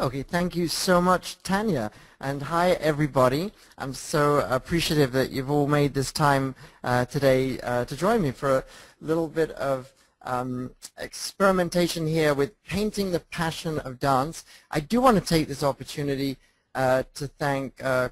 Okay, thank you so much, Tanya. And hi, everybody. I'm so appreciative that you've all made this time uh, today uh, to join me for a little bit of um, experimentation here with painting the passion of dance. I do want to take this opportunity uh, to thank uh,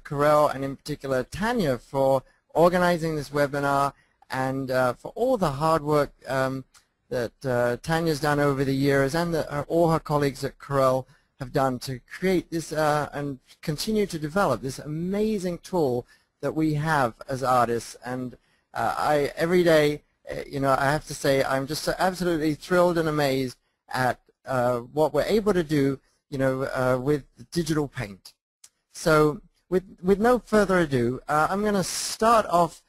and in particular Tanya for organizing this webinar and uh, for all the hard work um, that uh, Tanya's done over the years and her, all her colleagues at Corel have done to create this uh, and continue to develop this amazing tool that we have as artists. And uh, I every day, uh, you know, I have to say I'm just absolutely thrilled and amazed at uh, what we're able to do, you know, uh, with digital paint. So with with no further ado, I'm going to start off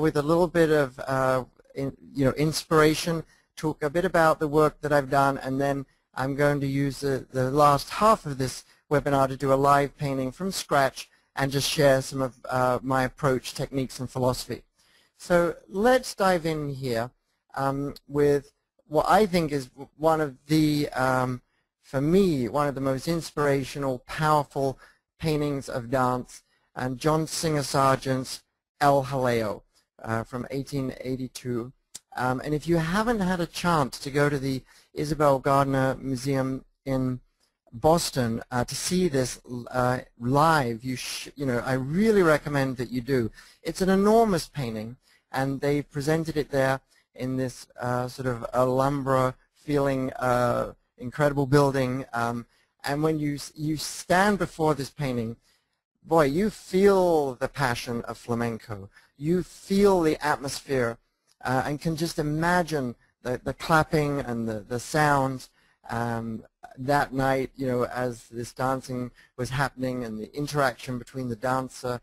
with a little bit of in, you know inspiration talk a bit about the work that I've done, and then I'm going to use the, the last half of this webinar to do a live painting from scratch and just share some of uh, my approach, techniques, and philosophy. So let's dive in here um, with what I think is one of the, um, for me, one of the most inspirational, powerful paintings of dance, and John Singer Sargent's El Jaleo uh, from 1882. Um, and if you haven't had a chance to go to the Isabel Gardner Museum in Boston uh, to see this uh, live, you you know, I really recommend that you do. It's an enormous painting, and they presented it there in this uh, sort of Alhambra feeling uh, incredible building. Um, and when you you stand before this painting, boy, you feel the passion of flamenco. You feel the atmosphere uh, and can just imagine the, the clapping and the, the sounds um, that night, you know, as this dancing was happening and the interaction between the dancer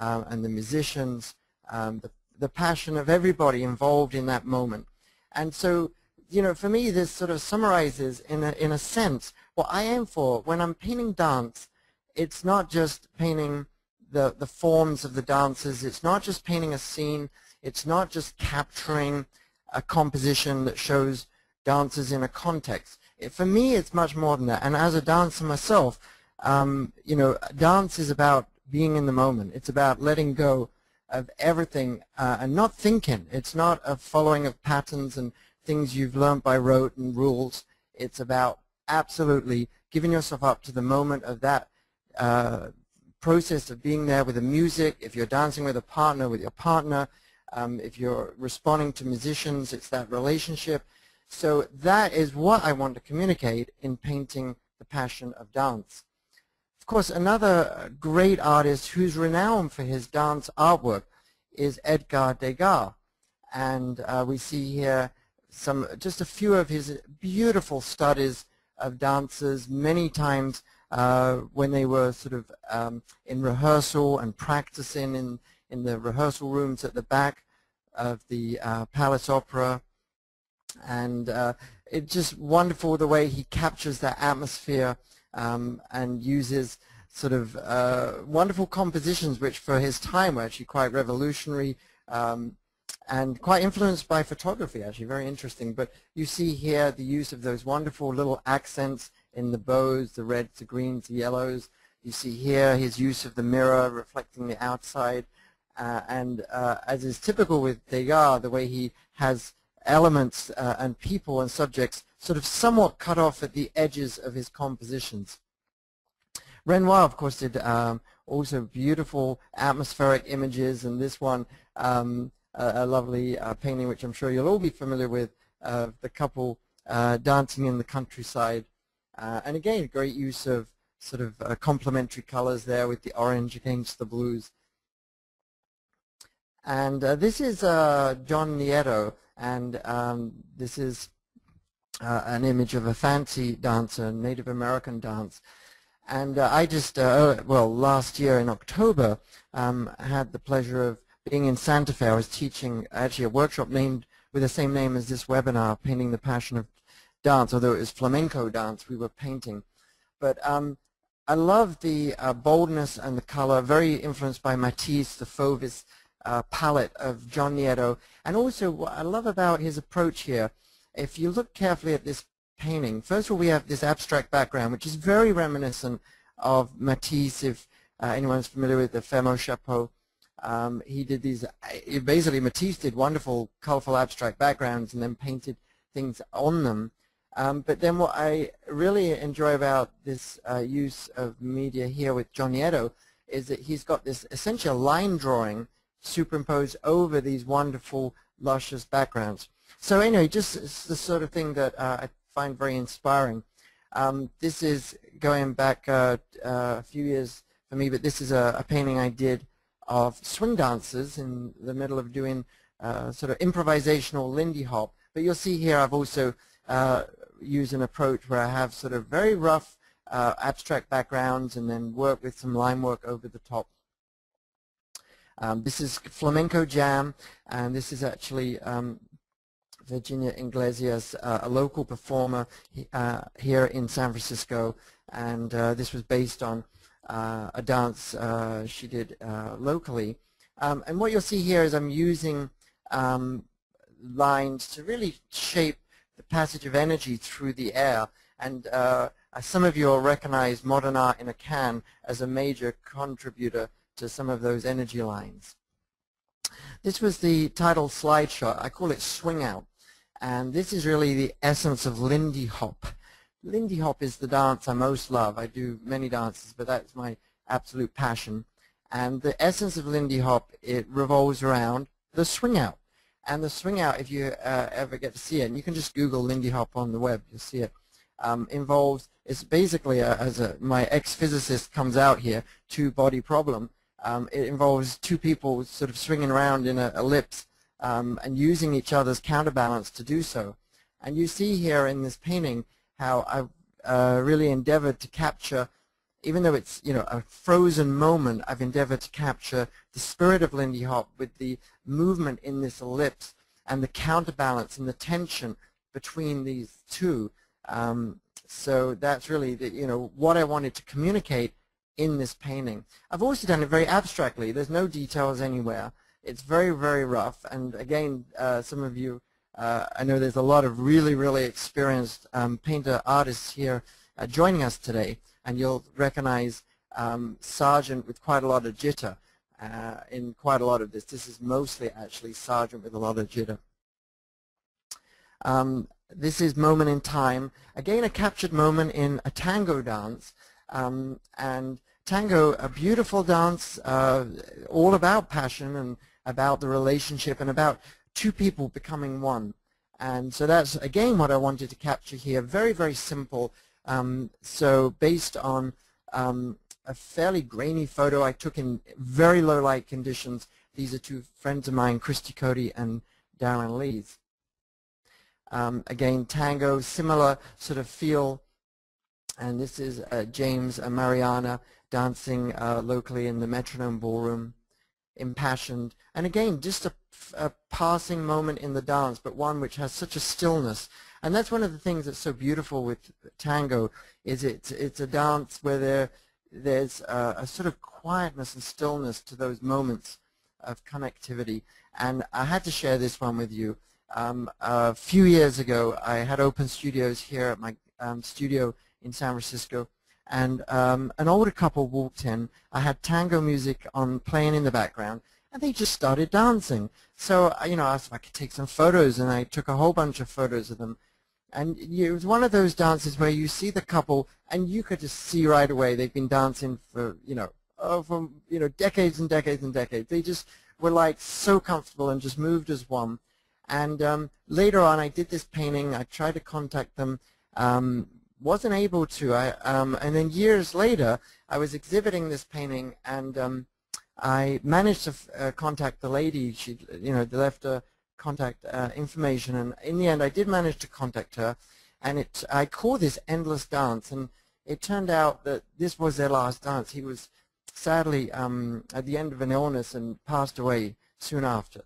um, and the musicians, um, the, the passion of everybody involved in that moment. And so, you know, for me, this sort of summarizes, in a, in a sense, what I aim for when I'm painting dance. It's not just painting the, the forms of the dances. It's not just painting a scene. It's not just capturing a composition that shows dancers in a context. It, for me, it's much more than that. And as a dancer myself, um, you know, dance is about being in the moment. It's about letting go of everything uh, and not thinking. It's not a following of patterns and things you've learned by rote and rules. It's about absolutely giving yourself up to the moment of that uh, process of being there with the music. If you're dancing with a partner, with your partner, um, if you're responding to musicians, it's that relationship. So that is what I want to communicate in painting the passion of dance. Of course, another great artist who's renowned for his dance artwork is Edgar Degas. And uh, we see here some, just a few of his beautiful studies of dancers many times uh, when they were sort of um, in rehearsal and practicing in, in the rehearsal rooms at the back of the uh, Palace Opera. And uh, it's just wonderful the way he captures that atmosphere um, and uses sort of uh, wonderful compositions which for his time were actually quite revolutionary um, and quite influenced by photography actually, very interesting. But you see here the use of those wonderful little accents in the bows, the reds, the greens, the yellows. You see here his use of the mirror reflecting the outside. Uh, and uh, as is typical with Degas, the way he has elements uh, and people and subjects sort of somewhat cut off at the edges of his compositions. Renoir, of course, did um, also beautiful atmospheric images, and this one, um, a, a, lovely uh, painting, which I'm sure you'll all be familiar with, of the couple uh, dancing in the countryside. Uh, and again, great use of sort of complementary colors there with the orange against the blues. And uh, this is uh, John Nieto, and um, this is uh, an image of a fancy dancer, Native American dance. And I just, well, last year in October, um, had the pleasure of being in Santa Fe. I was teaching actually a workshop named with the same name as this webinar, Painting the Passion of Dance, although it was flamenco dance we were painting. But um, I love the uh, boldness and the color, very influenced by Matisse, the Fauves uh, palette of John Nieto. And also what I love about his approach here, if you look carefully at this painting. First of all, we have this abstract background, which is very reminiscent of Matisse, if uh, anyone's familiar with the Femme au Chapeau. Um, he did these, basically Matisse did wonderful, colorful abstract backgrounds and then painted things on them. Um, but then what I really enjoy about this uh, use of media here with John Nieto is that he's got this essential line drawing superimposed over these wonderful, luscious backgrounds. So anyway, just the sort of thing that uh, I find very inspiring. Um, this is going back uh, uh, a few years for me, but this is a, a, painting I did of swing dancers in the middle of doing uh, sort of improvisational Lindy Hop. But you'll see here I've also uh, use an approach where I have sort of very rough uh, abstract backgrounds and then work with some line work over the top. Um, this is Flamenco Jam, and this is actually um, Virginia Iglesias, uh, a local performer uh, here in San Francisco, and uh, this was based on uh, a dance uh, she did locally. Um, and what you'll see here is I'm using um, lines to really shape the passage of energy through the air. And uh, some of you will recognize modern art in a can as a major contributor to some of those energy lines. This was the title slide shot. I call it Swing Out. And this is really the essence of Lindy Hop. Lindy Hop is the dance I most love. I do many dances, but that's my absolute passion. And the essence of Lindy Hop, it revolves around the swing out. And the swing out, if you uh, ever get to see it, and you can just Google Lindy Hop on the web, you'll see it, um, involves, it's basically, a, as a, my ex-physicist comes out here, two-body problem. Um, it involves two people sort of swinging around in an ellipse um, and using each other's counterbalance to do so. And you see here in this painting how I've uh, really endeavored to capture even though it's you know a frozen moment, I've endeavored to capture the spirit of Lindy Hop with the movement in this ellipse and the counterbalance and the tension between these two. Um, so that's really the, you know what I wanted to communicate in this painting. I've also done it very abstractly. There's no details anywhere. It's very very rough. And again, uh, some of you, uh, I know there's a lot of really really experienced um, painter artists here uh, joining us today and you'll recognize um, Sargent with quite a lot of jitter uh, in quite a lot of this. This is mostly actually Sargent with a lot of jitter. Um, this is Moment in Time. Again, a captured moment in a tango dance. Um, and tango, a beautiful dance, uh, all about passion and about the relationship and about two people becoming one. And so that's, again, what I wanted to capture here. Very, very simple um, so based on um, a fairly grainy photo I took in very low light conditions, these are two friends of mine, Christy Cody and Darren Lees. Um, again, tango, similar sort of feel. And this is uh, James and Mariana dancing uh, locally in the Metronome Ballroom, impassioned. And again, just a, a passing moment in the dance, but one which has such a stillness and that's one of the things that's so beautiful with tango is it's, it's a dance where there, there's a, a sort of quietness and stillness to those moments of connectivity. And I had to share this one with you. Um, a few years ago, I had open studios here at my um, studio in San Francisco, and um, an older couple walked in. I had tango music on playing in the background, and they just started dancing. So, you know, I asked if I could take some photos, and I took a whole bunch of photos of them. And it was one of those dances where you see the couple, and you could just see right away they've been dancing for, you know, oh, for, you know, decades and decades and decades. They just were like so comfortable and just moved as one. And um, later on, I did this painting. I tried to contact them, um, wasn't able to. I, um, and then years later, I was exhibiting this painting, and um, I managed to uh, contact the lady. She, you know, left a contact uh, information. And in the end, I did manage to contact her. And it, I call this Endless Dance. And it turned out that this was their last dance. He was sadly um, at the end of an illness and passed away soon after.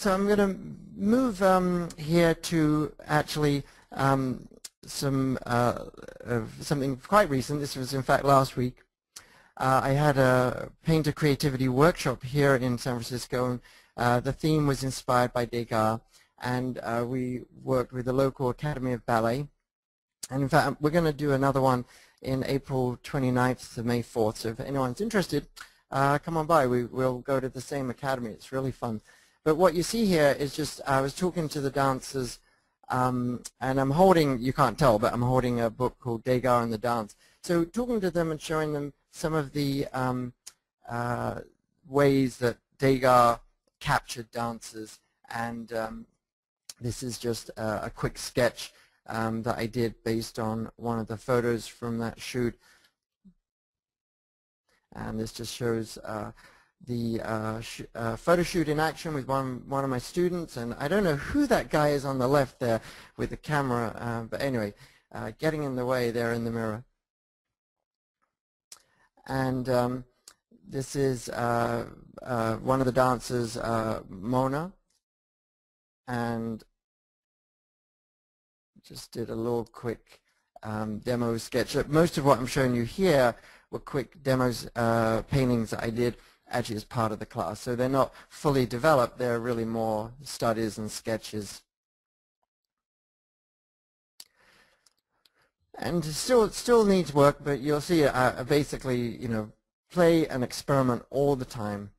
So I'm going to move um, here to actually um, some uh, uh, something quite recent. This was in fact last week uh, I had a painter creativity workshop here in San Francisco. And Uh, the theme was inspired by Degas, and uh, we worked with the local Academy of Ballet. And in fact, we're going to do another one in April 29th to May 4th. So if anyone's interested, uh, come on by. We, will go to the same academy. It's really fun. But what you see here is just, I was talking to the dancers, um, and I'm holding, you can't tell, but I'm holding a book called Degas and the Dance. So talking to them and showing them some of the um, uh, ways that Degas captured dancers. And um, this is just a, a quick sketch um, that I did based on one of the photos from that shoot. And this just shows uh, the uh, uh, photo shoot in action with one, one of my students. And I don't know who that guy is on the left there with the camera. Uh, but anyway, uh, getting in the way there in the mirror. And um, this is uh, one of the dancers, Mona. And just did a little quick um, demo sketch. Most of what I'm showing you here were quick demos, uh, paintings that I did actually as part of the class. So they're not fully developed, they're really more studies and sketches. And still, still needs work, but you'll see I basically, you know, play and experiment all the time.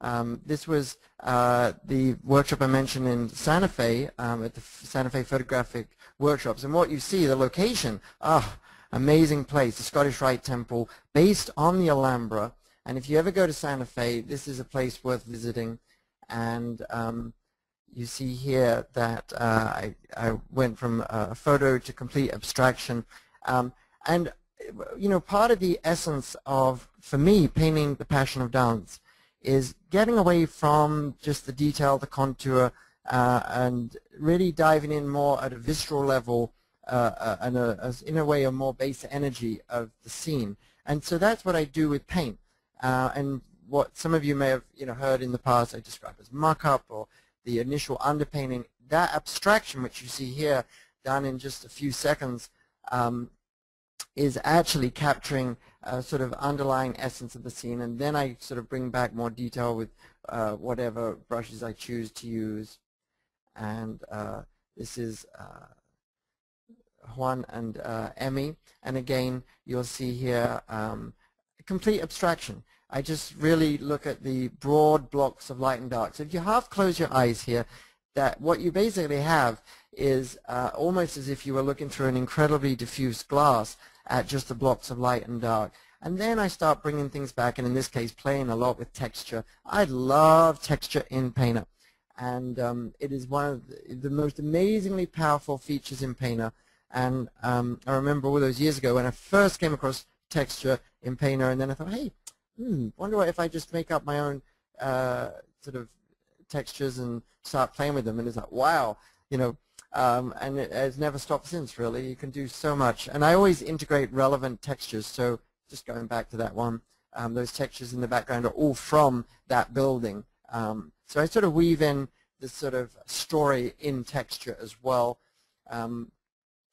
Um, this was uh, the workshop I mentioned in Santa Fe, um, at the Santa Fe Photographic Workshops. And what you see, the location, ah, amazing place, the Scottish Rite Temple, based on the Alhambra. And if you ever go to Santa Fe, this is a place worth visiting. And um, you see here that uh, I, I, went from a photo to complete abstraction. Um, and, you know, part of the essence of, for me, painting the Passion of Dance is getting away from just the detail, the contour, uh, and really diving in more at a visceral level uh, uh, and a, a, in a way a more base energy of the scene. And so that's what I do with paint. Uh, and what some of you may have you know, heard in the past I describe as muck-up or the initial underpainting, that abstraction which you see here done in just a few seconds um, is actually capturing a sort of underlying essence of the scene. And then I sort of bring back more detail with uh, whatever brushes I choose to use. And uh, this is uh, Juan and uh, Emmy. And again you'll see here um, complete abstraction I just really look at the broad blocks of light and dark so if you half close your eyes here that what you basically have is uh, almost as if you were looking through an incredibly diffuse glass at just the blocks of light and dark. And then I start bringing things back, and in this case, playing a lot with texture. I love texture in Painter. And um, it is one of the, most amazingly powerful features in Painter. And um, I remember all those years ago when I first came across texture in Painter, and then I thought, hey, hmm, wonder if I just make up my own uh, sort of textures and start playing with them. And it's like, wow, you know, um, and it has never stopped since, really. You can do so much. And I always integrate relevant textures. So just going back to that one, um, those textures in the background are all from that building. Um, so I sort of weave in this sort of story in texture as well. Um,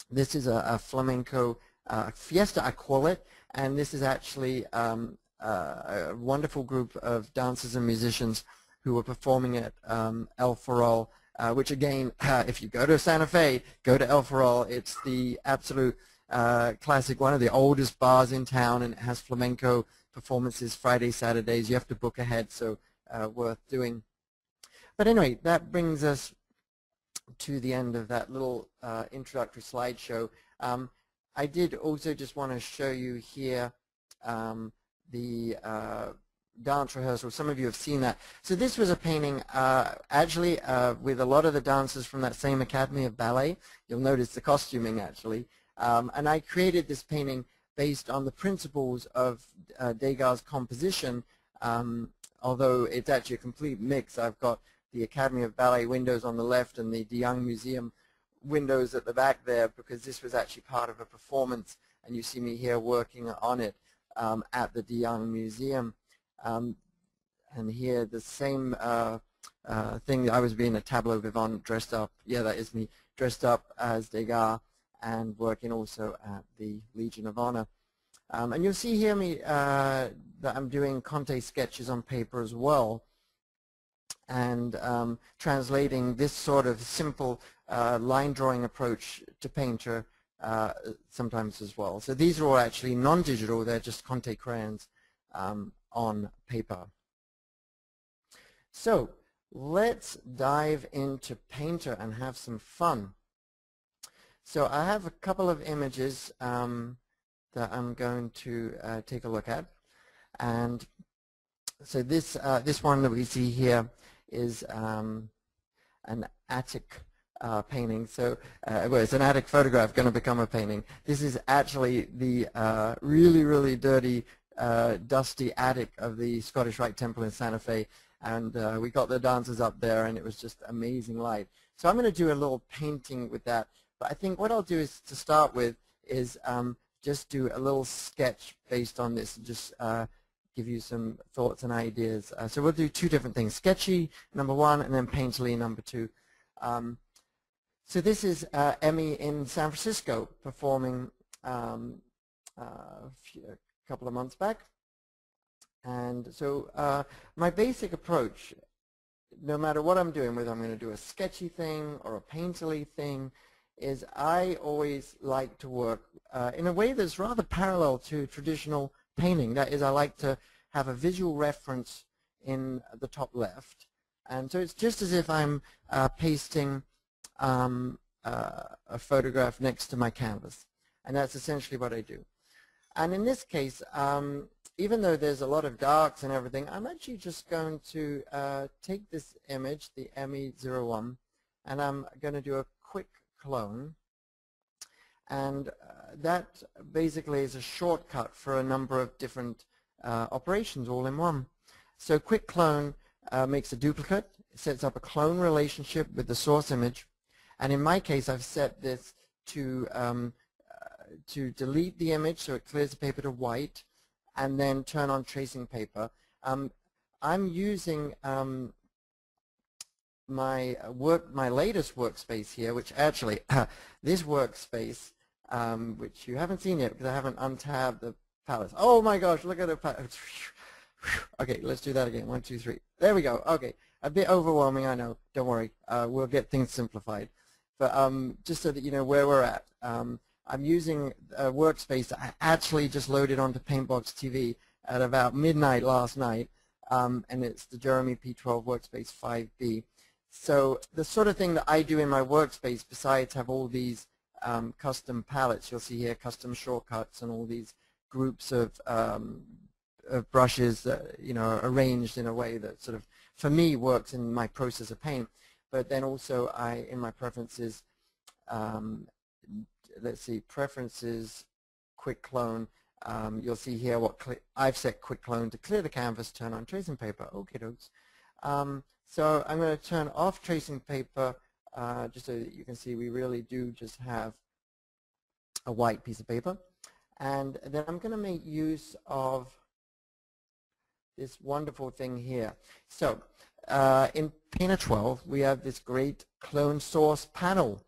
this is a, a flamenco uh, fiesta, I call it. And this is actually um, uh, a wonderful group of dancers and musicians who were performing at um, El Farol uh, which again, uh, if you go to Santa Fe, go to El Farol. It's the absolute uh, classic, one of the oldest bars in town, and it has flamenco performances Friday, Saturdays. You have to book ahead, so uh, worth doing. But anyway, that brings us to the end of that little uh, introductory slideshow. Um, I did also just want to show you here um, the uh, dance rehearsal. Some of you have seen that. So this was a painting uh, actually uh, with a lot of the dancers from that same Academy of Ballet. You'll notice the costuming actually. Um, and I created this painting based on the principles of uh, Degas' composition, um, although it's actually a complete mix. I've got the Academy of Ballet windows on the left and the De Young Museum windows at the back there because this was actually part of a performance and you see me here working on it um, at the De Young Museum. Um, and here the same uh, uh, thing, I was being a tableau vivant dressed up, yeah that is me, dressed up as Degas and working also at the Legion of Honor. Um, and you'll see here me uh, that I'm doing Conte sketches on paper as well. and um, translating this sort of simple uh, line drawing approach to Painter uh, sometimes as well. So these are all actually non-digital, they're just Conte crayons um, on paper. So let's dive into Painter and have some fun. So I have a couple of images um, that I'm going to uh, take a look at. And so this, uh, this one that we see here is um, an attic uh, painting. So uh, well, it's an attic photograph going to become a painting. This is actually the uh, really, really dirty, uh, dusty attic of the Scottish Rite Temple in Santa Fe. And uh, we got the dancers up there, and it was just amazing light. So I'm going to do a little painting with that. But I think what I'll do is, to start with, is um, just do a little sketch based on this, just uh, give you some thoughts and ideas. So we'll do two different things, sketchy number one and then painterly number two. Um, so this is uh, Emmy in San Francisco performing um, uh, a, few, a, couple of months back. And so uh, my basic approach, no matter what I'm doing, whether I'm going to do a sketchy thing or a painterly thing, is I always like to work uh, in a way that's rather parallel to traditional painting. That is, I like to have a visual reference in the top left. And so it's just as if I'm uh, pasting um, uh, a photograph next to my canvas. And that's essentially what I do. And in this case, um, even though there's a lot of darks and everything, I'm actually just going to uh, take this image, the ME01, and I'm going to do a quick clone. And uh, that basically is a shortcut for a number of different uh, operations all in one. So quick clone uh, makes a duplicate, sets up a clone relationship with the source image, and in my case I've set this to um, uh, to delete the image so it clears the paper to white, and then turn on tracing paper. Um, I'm using um, my work, my latest workspace here, which actually this workspace, um, which you haven't seen yet because I haven't untabbed the palettes. Oh my gosh, look at the palette. Okay, let's do that again. One, two, three. There we go. Okay, a bit overwhelming, I know. Don't worry, uh, we'll get things simplified. But um, just so that you know where we're at, um, I'm using a workspace I actually just loaded onto Paintbox TV at about midnight last night, um, and it's the Jeremy P12 Workspace 5B. So the sort of thing that I do in my workspace, besides have all these um, custom palettes, you'll see here custom shortcuts and all these groups of, um, of brushes, you know, arranged in a way that sort of, for me, works in my process of paint. But then also, I, in my preferences, um, let's see, preferences, quick clone. Um, you'll see here what I've set quick clone to clear the canvas, turn on tracing paper. Okay, dokes. Um, so I'm going to turn off tracing paper uh, just so that you can see we really do just have a white piece of paper. And then I'm going to make use of this wonderful thing here. So uh, in Painter 12, we have this great clone source panel.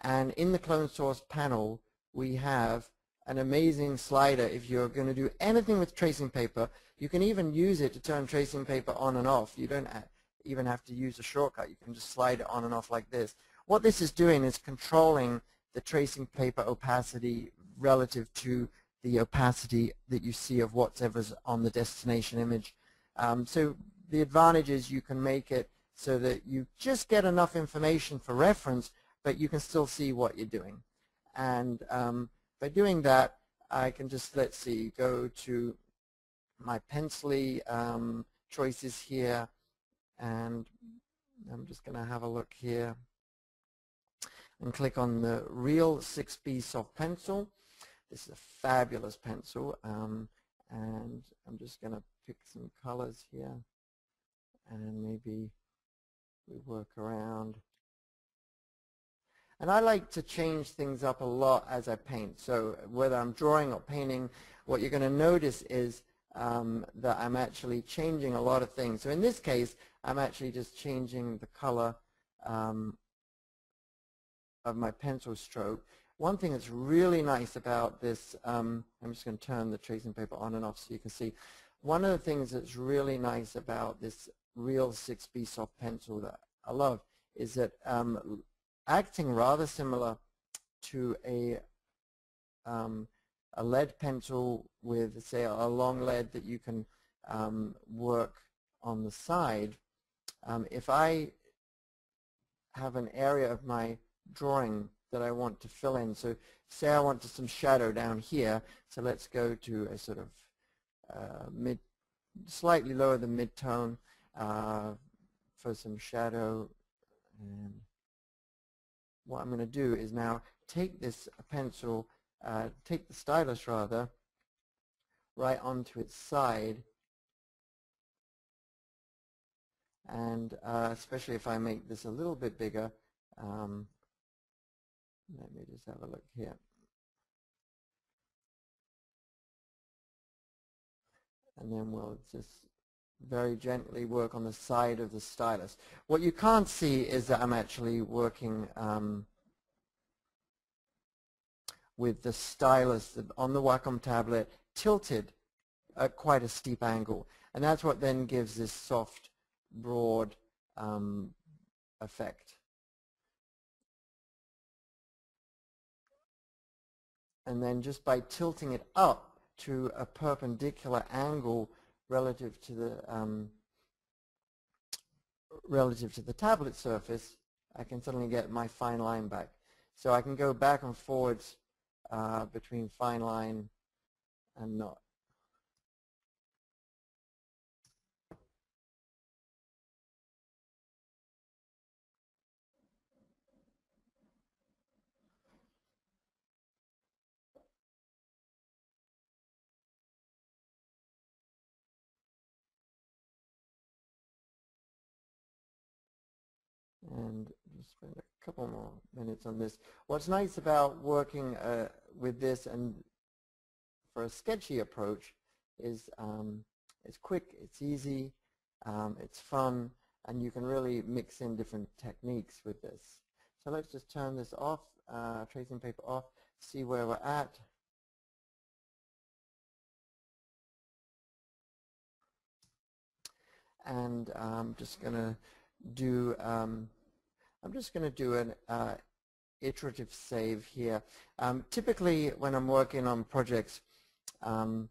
And in the clone source panel, we have an amazing slider if you're going to do anything with tracing paper. You can even use it to turn tracing paper on and off. You don't even have to use a shortcut. You can just slide it on and off like this. What this is doing is controlling the tracing paper opacity relative to the opacity that you see of whatever's on the destination image. Um, so the advantage is you can make it so that you just get enough information for reference, but you can still see what you're doing. And um, by doing that, I can just, let's see, go to my Pencilly um, choices here, and I'm just going to have a look here and click on the Real 6B soft pencil. This is a fabulous pencil um, and I'm just going to pick some colors here and maybe we work around. And I like to change things up a lot as I paint. So whether I'm drawing or painting, what you're going to notice is um, that I'm actually changing a lot of things. So in this case, I'm actually just changing the color um, of my pencil stroke. One thing that's really nice about this, um, I'm just going to turn the tracing paper on and off so you can see. One of the things that's really nice about this real 6B soft pencil that I love is that um, acting rather similar to a um, a lead pencil with, say, a long lead that you can um, work on the side. Um, if I have an area of my drawing that I want to fill in, so say I want some shadow down here, so let's go to a sort of uh, mid, slightly lower than mid-tone uh, for some shadow. And what I'm going to do is now take this pencil, uh, take the stylus rather, right onto its side and uh, especially if I make this a little bit bigger um, let me just have a look here and then we'll just very gently work on the side of the stylus. What you can't see is that I'm actually working um, with the stylus on the Wacom tablet tilted at quite a steep angle. And that's what then gives this soft, broad um, effect. And then just by tilting it up, to a perpendicular angle relative to the um, relative to the tablet surface, I can suddenly get my fine line back. So I can go back and forwards uh, between fine line and not. And just spend a couple more minutes on this. What's nice about working uh, with this and for a sketchy approach is um, it's quick, it's easy, um, it's fun, and you can really mix in different techniques with this. So let's just turn this off, uh, tracing paper off, see where we're at. And I'm just going to do, um, I'm just going to do an uh, iterative save here. Um, typically, when I'm working on projects, um,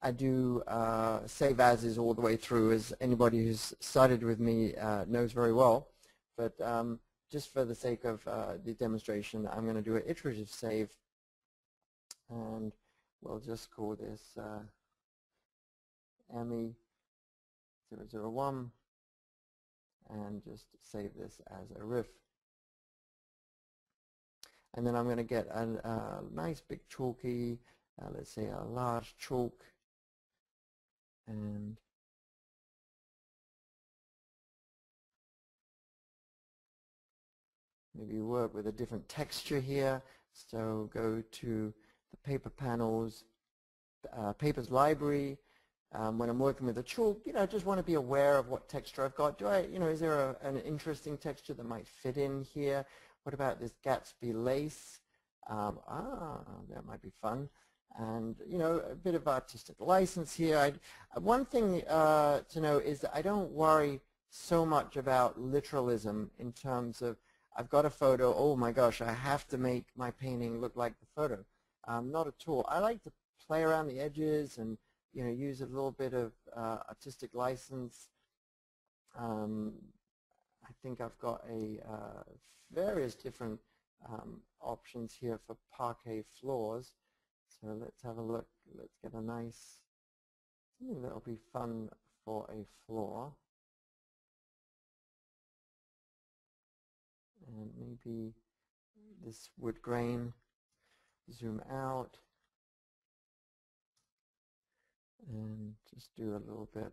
I do uh, save as is all the way through, as anybody who's started with me uh, knows very well. But um, just for the sake of uh, the demonstration, I'm going to do an iterative save, and we'll just call this uh, ME001 and just save this as a riff. And then I'm going to get a, a nice big chalky, uh, let's say a large chalk, and maybe work with a different texture here. So go to the paper panels, uh, papers library, um, when I'm working with a chalk, you know, I just want to be aware of what texture I've got. Do I, you know, is there a, an interesting texture that might fit in here? What about this Gatsby lace? Um, ah, that might be fun. And, you know, a bit of artistic license here. I'd, one thing uh, to know is that I don't worry so much about literalism in terms of I've got a photo, oh my gosh, I have to make my painting look like the photo. Um, not at all. I like to play around the edges and you know, use a little bit of uh, artistic license. Um, I think I've got a uh, various different um, options here for parquet floors. So let's have a look. Let's get a nice, something that'll be fun for a floor. And maybe this wood grain, zoom out and just do a little bit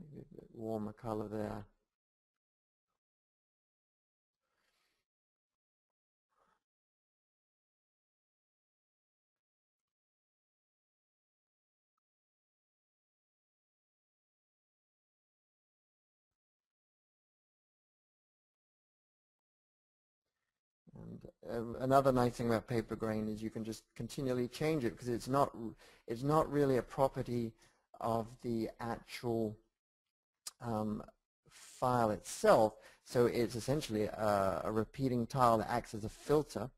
maybe a bit warmer color there uh, another nice thing about paper grain is you can just continually change it because it's not it's not really a property of the actual um, file itself. So it's essentially a, a, repeating tile that acts as a filter.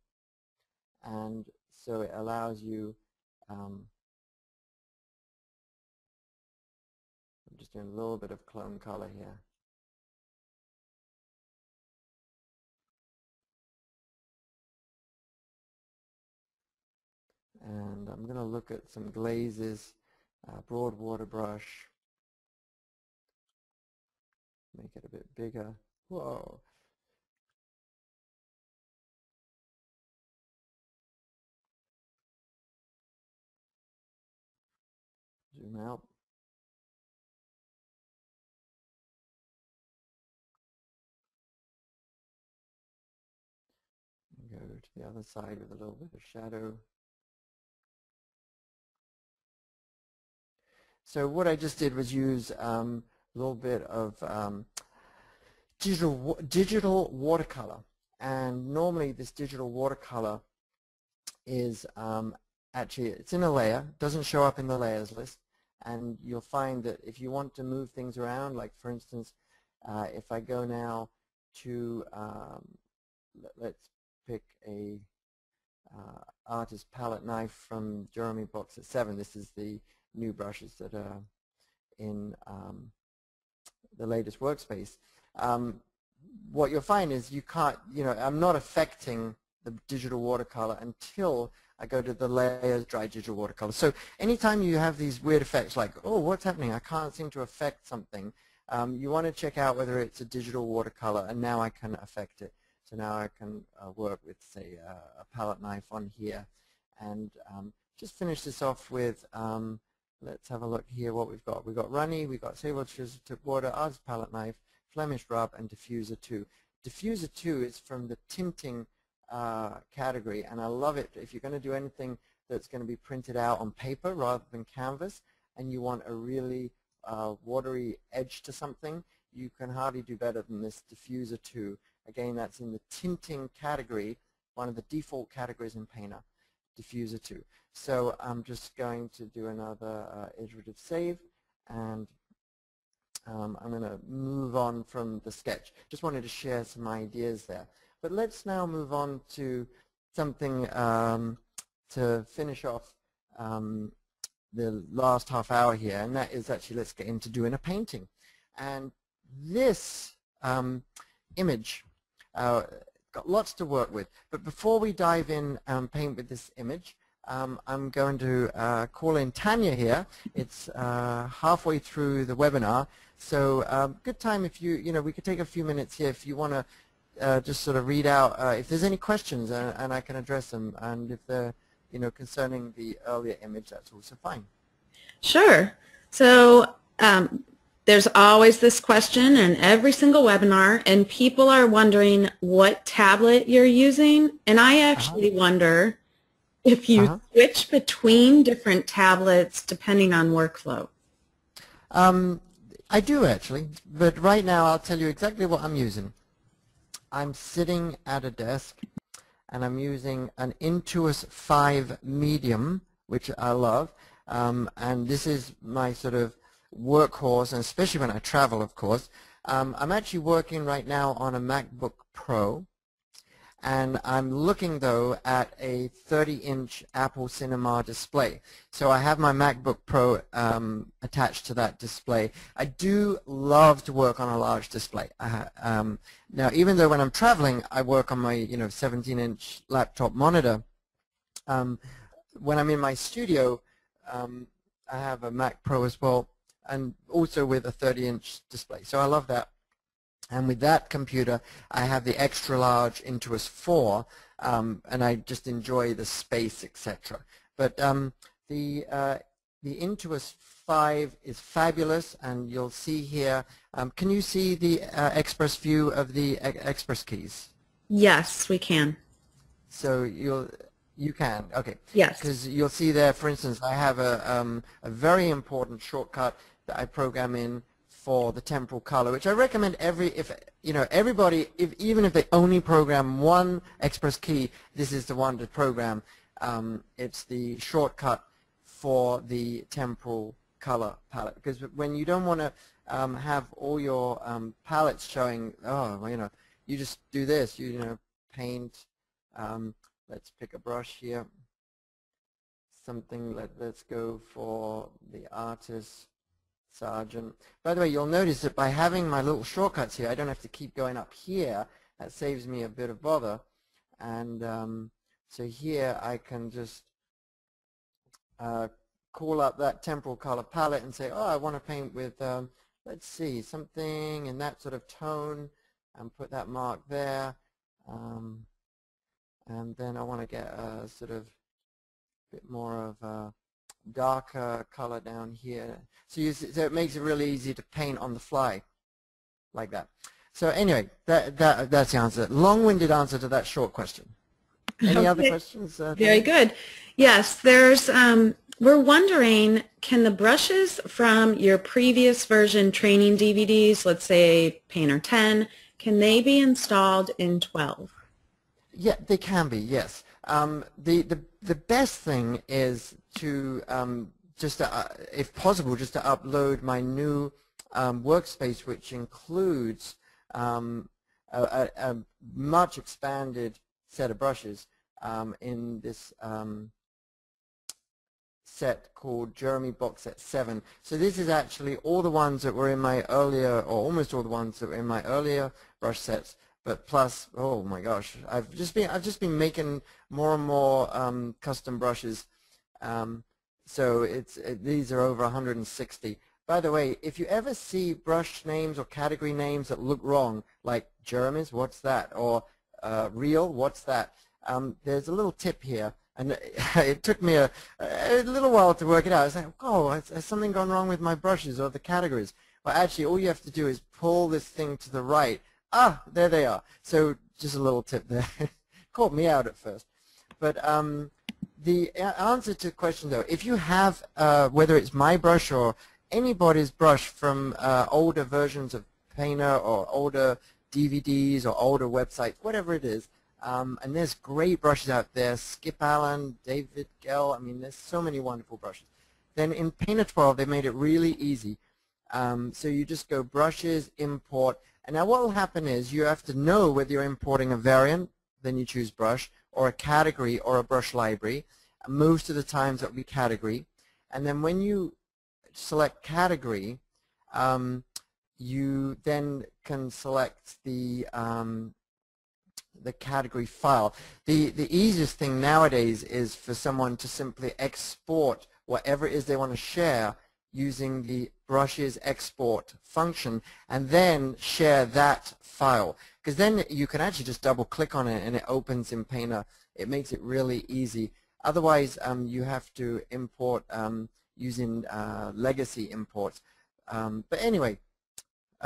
And so it allows you, um, I'm just doing a little bit of clone color here. And I'm going to look at some glazes, uh, broad water brush, make it a bit bigger. Whoa. Zoom out. Go to the other side with a little bit of shadow. So what I just did was use um, a little bit of um, digital, digital watercolor. And normally this digital watercolor is um, actually, it's in a layer, doesn't show up in the layers list. And you'll find that if you want to move things around, like for instance, uh, if I go now to, um, let, us pick a uh, artist palette knife from Jeremy Box at 7. This is the new brushes that are in um, the latest workspace, um, what you'll find is you can't, you know, I'm not affecting the digital watercolor until I go to the layers dry digital watercolor. So anytime you have these weird effects like, oh, what's happening? I can't seem to affect something. Um, you want to check out whether it's a digital watercolor, and now I can affect it. So now I can uh, work with, say, uh, a palette knife on here, and um, just finish this off with um, Let's have a look here what we've got. We've got Runny, we've got Sable Tip Water, Oz Palette Knife, Flemish Rub, and Diffuser 2. Diffuser 2 is from the tinting uh, category, and I love it. If you're going to do anything that's going to be printed out on paper rather than canvas, and you want a really uh, watery edge to something, you can hardly do better than this Diffuser 2. Again, that's in the tinting category, one of the default categories in Painter diffuser 2. So I'm just going to do another uh, iterative save and um, I'm going to move on from the sketch. Just wanted to share some ideas there. But let's now move on to something um, to finish off um, the last half hour here, and that is actually let's get into doing a painting. And this um, image uh, got lots to work with. But before we dive in and paint with this image, um, I'm going to uh, call in Tanya here. It's uh, halfway through the webinar, so um, good time if you, you know, we could take a few minutes here if you want to uh, just sort of read out uh, if there's any questions and, and, I can address them, and if they're, you know, concerning the earlier image, that's also fine. Sure. So um, there's always this question in every single webinar, and people are wondering what tablet you're using. And I actually uh -huh. wonder if you uh -huh. switch between different tablets depending on workflow. Um, I do actually, but right now I'll tell you exactly what I'm using. I'm sitting at a desk and I'm using an Intuos 5 medium, which I love, um, and this is my sort of workhorse, and especially when I travel, of course. Um, I'm actually working right now on a MacBook Pro, and I'm looking, though, at a 30-inch Apple Cinema display. So I have my MacBook Pro um, attached to that display. I do love to work on a large display. um, now, even though when I'm traveling, I work on my, you know, 17-inch laptop monitor, um, when I'm in my studio, um, I have a Mac Pro as well and also with a 30-inch display. So I love that. And with that computer, I have the extra large Intuos 4, um, and I just enjoy the space, etc. But um, the uh, the Intuos 5 is fabulous, and you'll see here. Um, can you see the uh, Express view of the e Express keys? Yes, we can. So you'll you can, okay. Yes. Because you'll see there, for instance, I have a, um, a very important shortcut that I program in for the temporal color, which I recommend every, if, you know, everybody, if, even if they only program one express key, this is the one to program. Um, it's the shortcut for the temporal color palette. Because when you don't want to um, have all your um, palettes showing, oh, you know, you just do this, you, you know, paint, um, let's pick a brush here, something, let, let's go for the artist, Sargent. By the way, you'll notice that by having my little shortcuts here, I don't have to keep going up here. That saves me a bit of bother. And um, so here I can just uh, call up that temporal color palette and say, oh, I want to paint with, um, let's see, something in that sort of tone and put that mark there. Um, and then I want to get a sort of bit more of a darker color down here. So, you, so it makes it really easy to paint on the fly like that. So anyway, that, that, that's the answer. Long-winded answer to that short question. Any okay. other questions? Uh, Very good. Yes, there's, um, we're wondering, can the brushes from your previous version training DVDs, let's say Painter 10, can they be installed in 12? Yeah, they can be, yes. Um, the, the, the best thing is to um, just, to, uh, if possible, just to upload my new um, workspace, which includes um, a, a, a, much expanded set of brushes um, in this um, set called Jeremy Box Set 7. So this is actually all the ones that were in my earlier, or almost all the ones that were in my earlier brush sets, but plus, oh my gosh, I've just been I've just been making more and more um, custom brushes. Um, so it's it, these are over 160. By the way, if you ever see brush names or category names that look wrong, like Jeremy's, what's that? Or uh, real, what's that? Um, there's a little tip here, and it took me a, a, little while to work it out. I was like, oh, has, has something gone wrong with my brushes or the categories? Well, actually, all you have to do is pull this thing to the right. Ah, there they are. So just a little tip there. Caught me out at first. But um, the answer to the question, though, if you have, uh, whether it's my brush or anybody's brush from uh, older versions of Painter or older DVDs or older websites, whatever it is. Um, and there's great brushes out there, Skip Allen, David Gell, I mean, there's so many wonderful brushes. Then in Painter 12, they made it really easy. Um, so you just go brushes, import, and now what will happen is you have to know whether you're importing a variant, then you choose brush, or a category or a brush library. Move to the times that will be category. And then when you select category, um, you then can select the um, the category file. The the easiest thing nowadays is for someone to simply export whatever it is they want to share using the brushes export function and then share that file because then you can actually just double click on it and it opens in Painter. It makes it really easy. Otherwise um, you have to import um, using uh, legacy imports. Um, but anyway,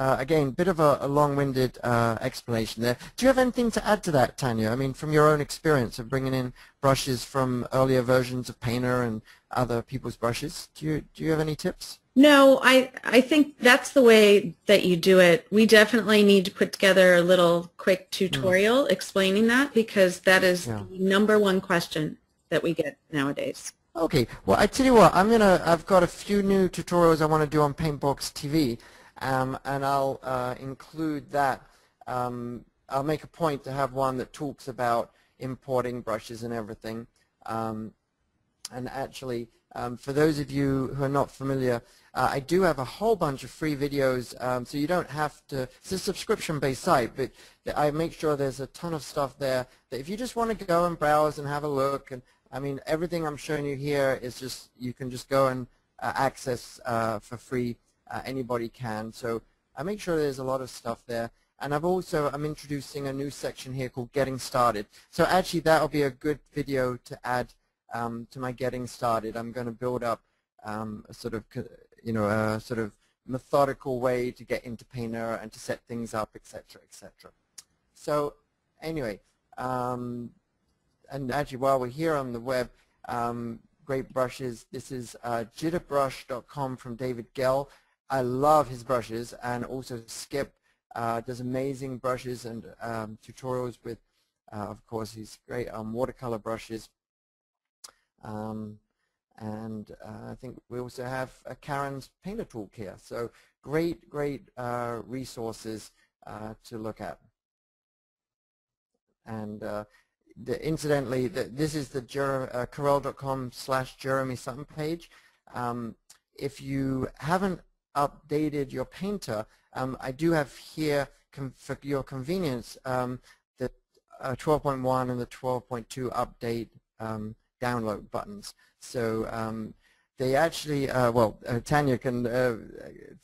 uh, again, bit of a, a long-winded uh, explanation there. Do you have anything to add to that, Tanya? I mean, from your own experience of bringing in brushes from earlier versions of Painter and other people's brushes, do you do you have any tips? No, I I think that's the way that you do it. We definitely need to put together a little quick hmm. tutorial mm. explaining that because that is yeah. the number one question that we get nowadays. Okay, well I tell you what, I'm gonna I've got a few new tutorials I want to do on Paintbox TV, um, and I'll uh, include that. Um, I'll make a point to have one that talks about importing brushes and everything. Um, and actually, um, for those of you who are not familiar, uh, I do have a whole bunch of free videos, um, so you don't have to. It's a subscription-based site, but I make sure there's a ton of stuff there that if you just want to go and browse and have a look and I mean, everything I'm showing you here is just, you can just go and uh, access uh, for free. Uh, anybody can. So I make sure there's a lot of stuff there. And I've also, I'm introducing a new section here called Getting Started. So actually that'll be a good video to add um, to my Getting Started. I'm going to build up um, a sort of, you know, a sort of methodical way to get into Painter and to set things up, etc., etc. So anyway, um, and actually while we're here on the web, um, great brushes. This is uh, jitterbrush.com from David Gell. I love his brushes and also Skip uh, does amazing brushes and um, tutorials with, uh, of course, his great on watercolor brushes. Um, And uh, I think we also have uh, Karen's Painter Talk here. So great, great uh, resources uh, to look at. And the, incidentally, the, this is the Corel.com slash Jeremy Sutton page. Um, if you haven't updated your painter, um, I do have here for your convenience um, the 12.1 uh, and the 12.2 update um, download buttons. So um, they actually, uh, well, uh, Tanya can uh,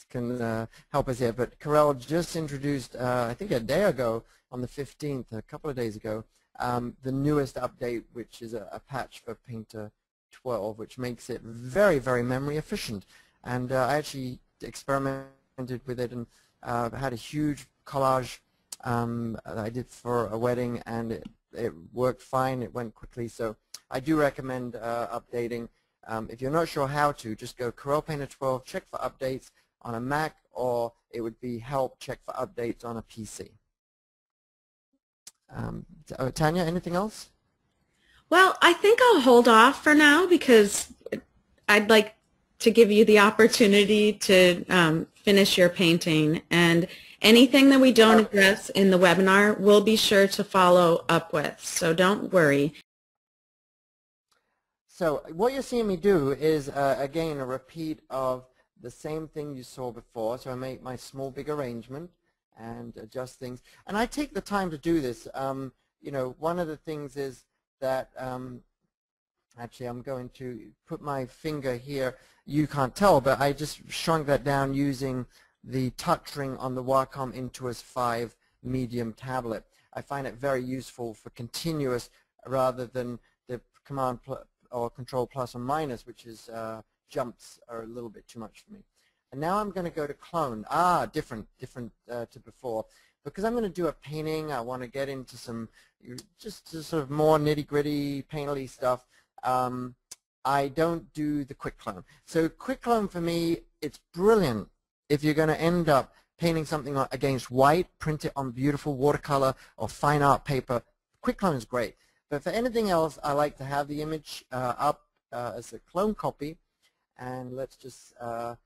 can uh, help us here, but Corel just introduced, uh, I think a day ago, on the 15th, a couple of days ago, um, the newest update, which is a, a, patch for Painter 12, which makes it very, very memory efficient. And I actually experimented with it and had a huge collage um, I did for a wedding, and it, it worked fine. It went quickly, so I do recommend uh, updating. Um, if you're not sure how to, just go Corel Painter 12, check for updates on a Mac, or it would be help check for updates on a PC. Um, uh, Tanya, anything else? Well, I think I'll hold off for now because I'd like to give you the opportunity to um, finish your painting. And anything that we don't address in the webinar, we'll be sure to follow up with. So don't worry. So what you're seeing me do is, uh, again, a repeat of the same thing you saw before. So I make my small, big arrangement and adjust things. And I take the time to do this. Um, you know, one of the things is that, um, actually I'm going to put my finger here. You can't tell, but I just shrunk that down using the touch ring on the Wacom Intuos 5 medium tablet. I find it very useful for continuous rather than the command or control plus or minus, which is uh, jumps are a little bit too much for me. And now I'm going to go to clone. Ah, different, different uh, to before. Because I'm going to do a painting, I want to get into some just sort of more nitty-gritty, painterly stuff. Um, I don't do the quick clone. So quick clone for me, it's brilliant if you're going to end up painting something against white, print it on beautiful watercolor or fine art paper. Quick clone is great. But for anything else, I like to have the image uh, up uh, as a clone copy. And let's just uh,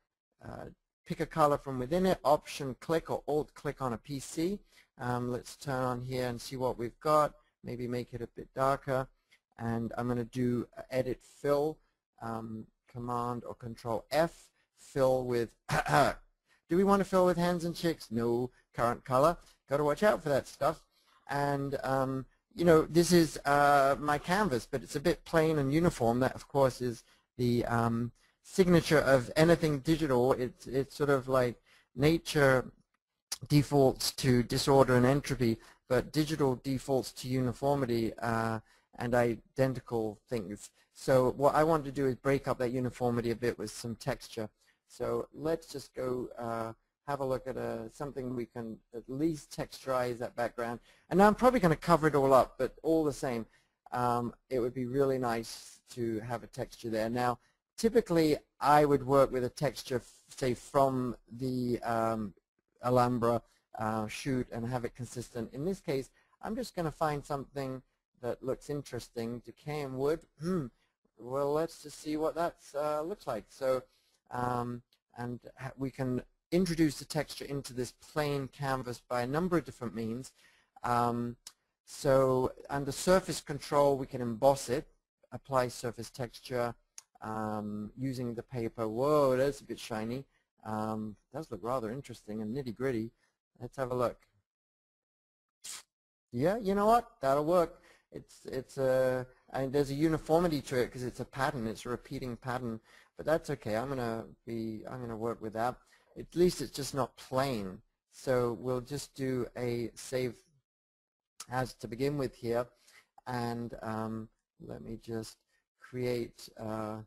uh pick a color from within it, option click or alt click on a PC. Um, let's turn on here and see what we've got. Maybe make it a bit darker. And I'm going to do edit fill, um, command or control F, fill with, do we want to fill with hands and chicks? No, current color. Got to watch out for that stuff. And um, you know, this is uh, my canvas, but it's a bit plain and uniform. That, of course, is the um, signature of anything digital. It's, it's sort of like nature defaults to disorder and entropy, but digital defaults to uniformity uh, and identical things. So what I want to do is break up that uniformity a bit with some texture. So let's just go uh, have a look at a, uh, something we can at least texturize that background. And now I'm probably going to cover it all up, but all the same, um, it would be really nice to have a texture there. Now, typically, I would work with a texture, say, from the um, Alhambra uh, shoot and have it consistent. In this case, I'm just going to find something that looks interesting. Decaying wood. Hmm. Well, let's just see what that uh, looks like. So, um, and we can introduce the texture into this plain canvas by a number of different means. Um, so under surface control, we can emboss it, apply surface texture um, using the paper. Whoa, that's a bit shiny. Um, does look rather interesting and nitty-gritty. Let's have a look. Yeah, you know what? That'll work. It's it's a and there's a uniformity to it because it's a pattern. It's a repeating pattern, but that's okay. I'm gonna be I'm gonna work with that at least it's just not plain. So we'll just do a save as to begin with here. And um, let me just create uh,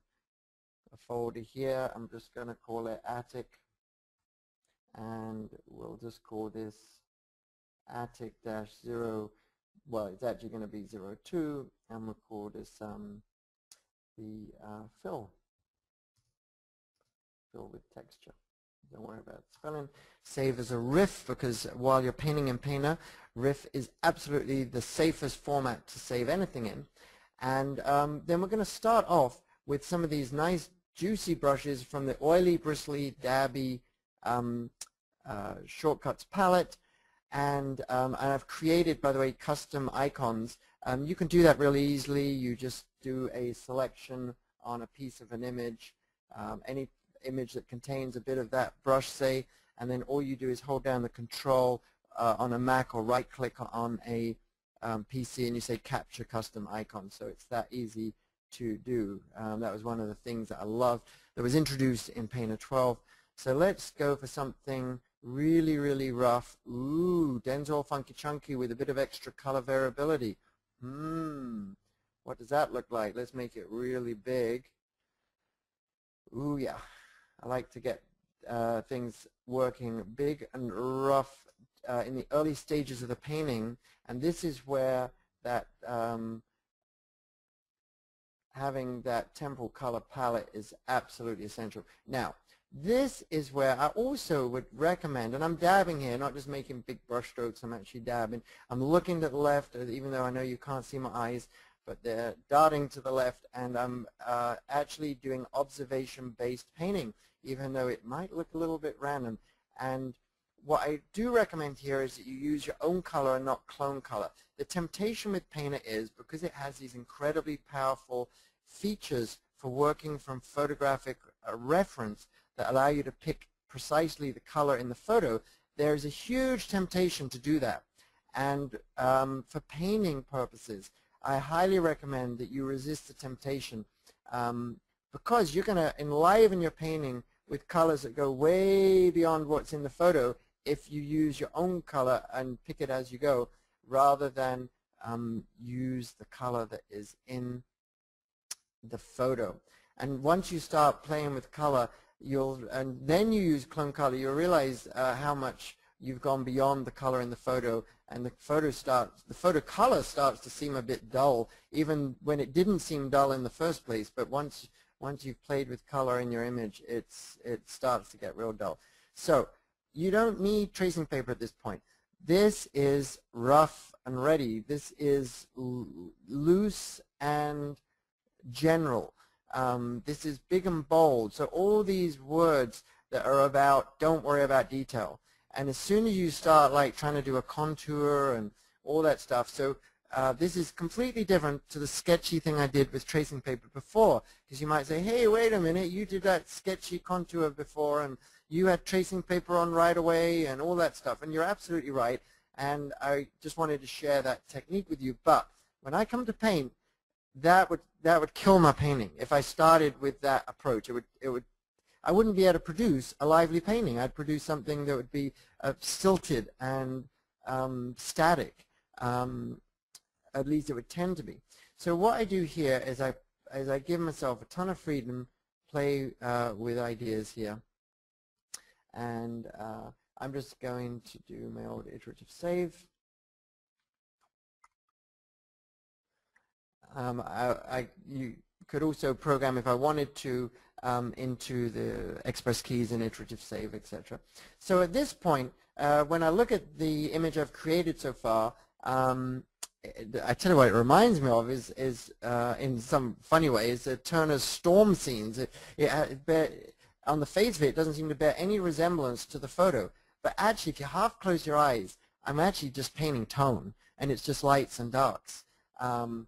a folder here. I'm just going to call it attic. And we'll just call this attic dash zero. Well, it's actually going to be zero two. And record as um, the uh, fill. Fill with texture. Don't worry about spelling. Save as a RIFF because while you're painting in Painter, RIFF is absolutely the safest format to save anything in. And um, then we're going to start off with some of these nice juicy brushes from the oily, bristly, dabby um, uh, shortcuts palette. And, um, and I've created, by the way, custom icons. Um, you can do that really easily. You just do a selection on a piece of an image, um, any image that contains a bit of that brush, say, and then all you do is hold down the control uh, on a Mac or right-click on a um, PC and you say capture custom icon. So it's that easy to do. Um, that was one of the things that I loved that was introduced in Painter 12. So let's go for something really, really rough. Ooh, Denso Funky Chunky with a bit of extra color variability. Hmm, what does that look like? Let's make it really big. Ooh, yeah. I like to get uh, things working big and rough uh, in the early stages of the painting, and this is where that um, having that temporal color palette is absolutely essential. Now, this is where I also would recommend, and I'm dabbing here, not just making big brush strokes, I'm actually dabbing. I'm looking to the left, uh, even though I know you can't see my eyes, but they're darting to the left, and I'm uh, actually doing observation-based painting, even though it might look a little bit random. And what I do recommend here is that you use your own color and not clone color. The temptation with Painter is, because it has these incredibly powerful features for working from photographic uh, reference, that allow you to pick precisely the color in the photo, there's a huge temptation to do that. And um, for painting purposes, I highly recommend that you resist the temptation um, because you're going to enliven your painting with colors that go way beyond what's in the photo if you use your own color and pick it as you go rather than um, use the color that is in the photo. And once you start playing with color, you'll and then you use clone color, you'll realize uh, how much you've gone beyond the color in the photo, and the photo starts the photo color starts to seem a bit dull, even when it didn't seem dull in the first place. But once once you've played with color in your image, it's it starts to get real dull. So you don't need tracing paper at this point. This is rough and ready. This is loose and general. Um, this is big and bold. So all these words that are about don't worry about detail. And as soon as you start like trying to do a contour and all that stuff, so uh, this is completely different to the sketchy thing I did with tracing paper before. Because you might say, hey, wait a minute, you did that sketchy contour before and you had tracing paper on right away and all that stuff. And you're absolutely right. And I just wanted to share that technique with you. But when I come to paint, that would that would kill my painting. If I started with that approach, it would it would I wouldn't be able to produce a lively painting. I'd produce something that would be uh, stilted and um, static. Um, at least it would tend to be. So what I do here is I is I give myself a ton of freedom, play uh, with ideas here, and uh, I'm just going to do my old iterative save. Um, I, I, you could also program, if I wanted to, um, into the express keys and iterative save, etc. So at this point, uh, when I look at the image I've created so far, um, I tell you what it reminds me of is, is uh, in some funny way, is Turner's storm scenes. It, it, it bear, on the face of it, it doesn't seem to bear any resemblance to the photo. But actually, if you half close your eyes, I'm actually just painting tone, and it's just lights and darks. Um,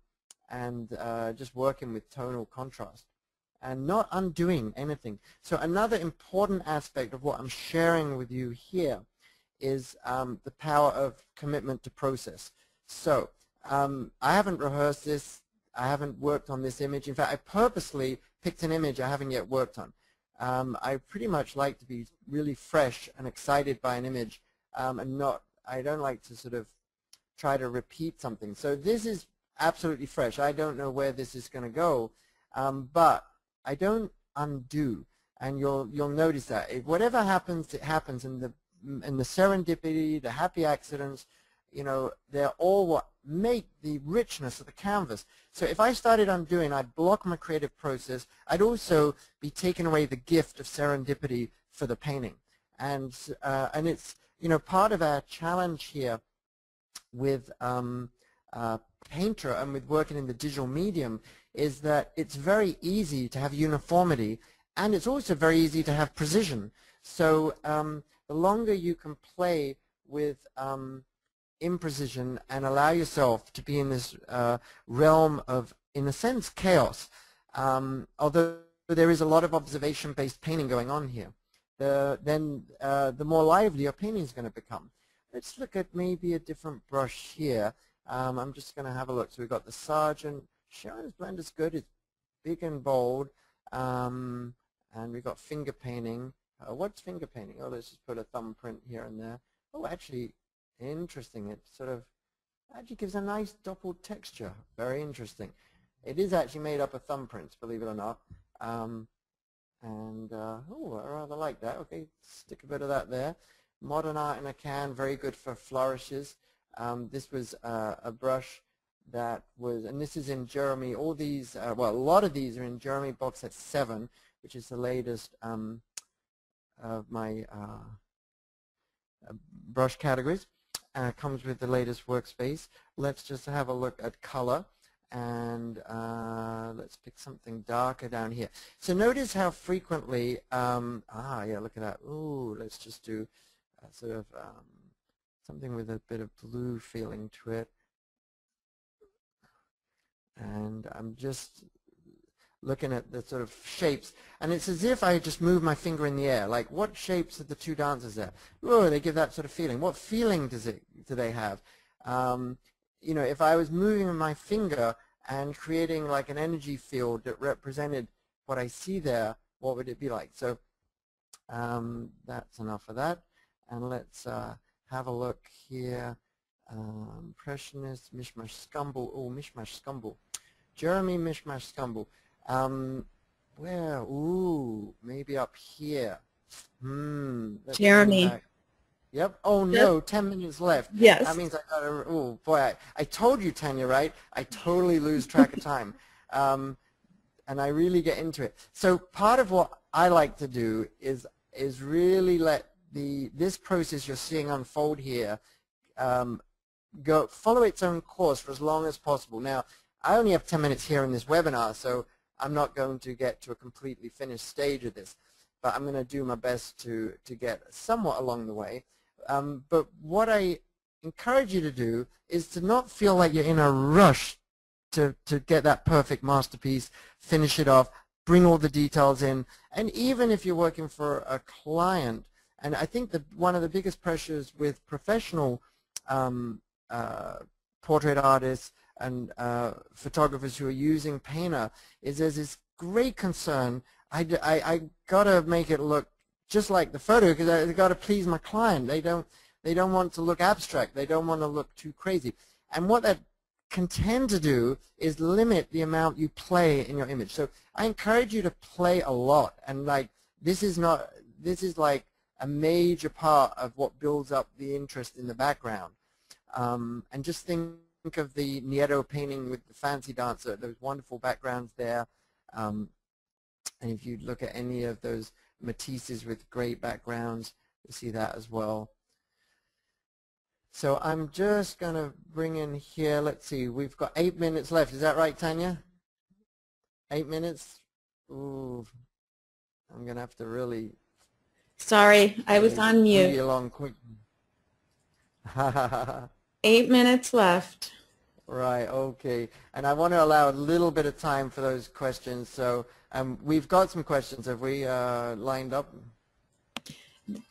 and uh, just working with tonal contrast and not undoing anything. So another important aspect of what I'm sharing with you here is um, the power of commitment to process. So um, I haven't rehearsed this. I haven't worked on this image. In fact, I purposely picked an image I haven't yet worked on. Um, I pretty much like to be really fresh and excited by an image um, and not, I don't like to sort of try to repeat something. So this is absolutely fresh. I don't know where this is going to go, um, but I don't undo, and you'll you'll notice that if whatever happens, it happens, and the and the serendipity, the happy accidents, you know, they're all what make the richness of the canvas. So if I started undoing, I'd block my creative process. I'd also be taking away the gift of serendipity for the painting, and uh, and it's you know part of our challenge here with um, uh, painter and with working in the digital medium is that it's very easy to have uniformity and it's also very easy to have precision. So um, the longer you can play with um, imprecision and allow yourself to be in this uh, realm of, in a sense, chaos, um, although there is a lot of observation-based painting going on here, the, then uh, the more lively your painting is going to become. Let's look at maybe a different brush here. Um, I'm just going to have a look. So we've got the Sargent. Sharon's blend is good. It's big and bold. Um, and we've got finger painting. Uh, what's finger painting? Oh, let's just put a thumbprint here and there. Oh, actually, interesting. It sort of actually gives a nice doppled texture. Very interesting. It is actually made up of thumbprints, believe it or not. Um, and, uh, oh, I rather like that. Okay, stick a bit of that there. Modern art in a can, very good for flourishes. Um, this was uh, a brush that was, and this is in Jeremy, all these, uh, well, a lot of these are in Jeremy box set 7, which is the latest um, of my uh, brush categories. Comes with the latest workspace. Let's just have a look at color and uh, let's pick something darker down here. So notice how frequently, um, ah yeah, look at that. Ooh, let's just do sort of um, something with a bit of blue feeling to it. And I'm just looking at the sort of shapes. And it's as if I just move my finger in the air. Like, what shapes are the two dancers there? Oh, they give that sort of feeling. What feeling does it do they have? Um, you know, if I was moving my finger and creating like an energy field that represented what I see there, what would it be like? So um, that's enough of that. And let's uh, have a look here. Um, Impressionist, Mishmash Scumble. Oh, Mishmash Scumble. Jeremy Mishmash Scumble. Um, where? Ooh, maybe up here. Hmm. Jeremy. Yep. Oh no, ten minutes left. Yes. That means I got to. Oh boy, I, I told you, Tanya, right? I totally lose track of time, um, and I really get into it. So part of what I like to do is is really let the this process you're seeing unfold here um, go follow its own course for as long as possible. Now, I only have 10 minutes here in this webinar, so I'm not going to get to a completely finished stage of this, but I'm going to do my best to, to get somewhat along the way. Um, but what I encourage you to do is to not feel like you're in a rush to, to get that perfect masterpiece, finish it off, bring all the details in, and even if you're working for a client, and I think that one of the biggest pressures with professional um, uh, portrait artists and uh, photographers who are using Painter is there's this great concern. I, I, I got to make it look just like the photo because I got to please my client. They don't they don't want to look abstract. They don't want to look too crazy. And what that can tend to do is limit the amount you play in your image. So I encourage you to play a lot. And like this is not this is like a major part of what builds up the interest in the background. Um, and just think of the Nieto painting with the fancy dancer, those wonderful backgrounds there. Um, and if you look at any of those Matisses with great backgrounds, you see that as well. So I'm just going to bring in here, let's see, we've got eight minutes left. Is that right, Tanya? Eight minutes? Ooh, I'm going to have to really... Sorry, I was on mute. along quick. eight minutes left. Right, okay. And I want to allow a little bit of time for those questions. So um, we've got some questions. Have we uh, lined up?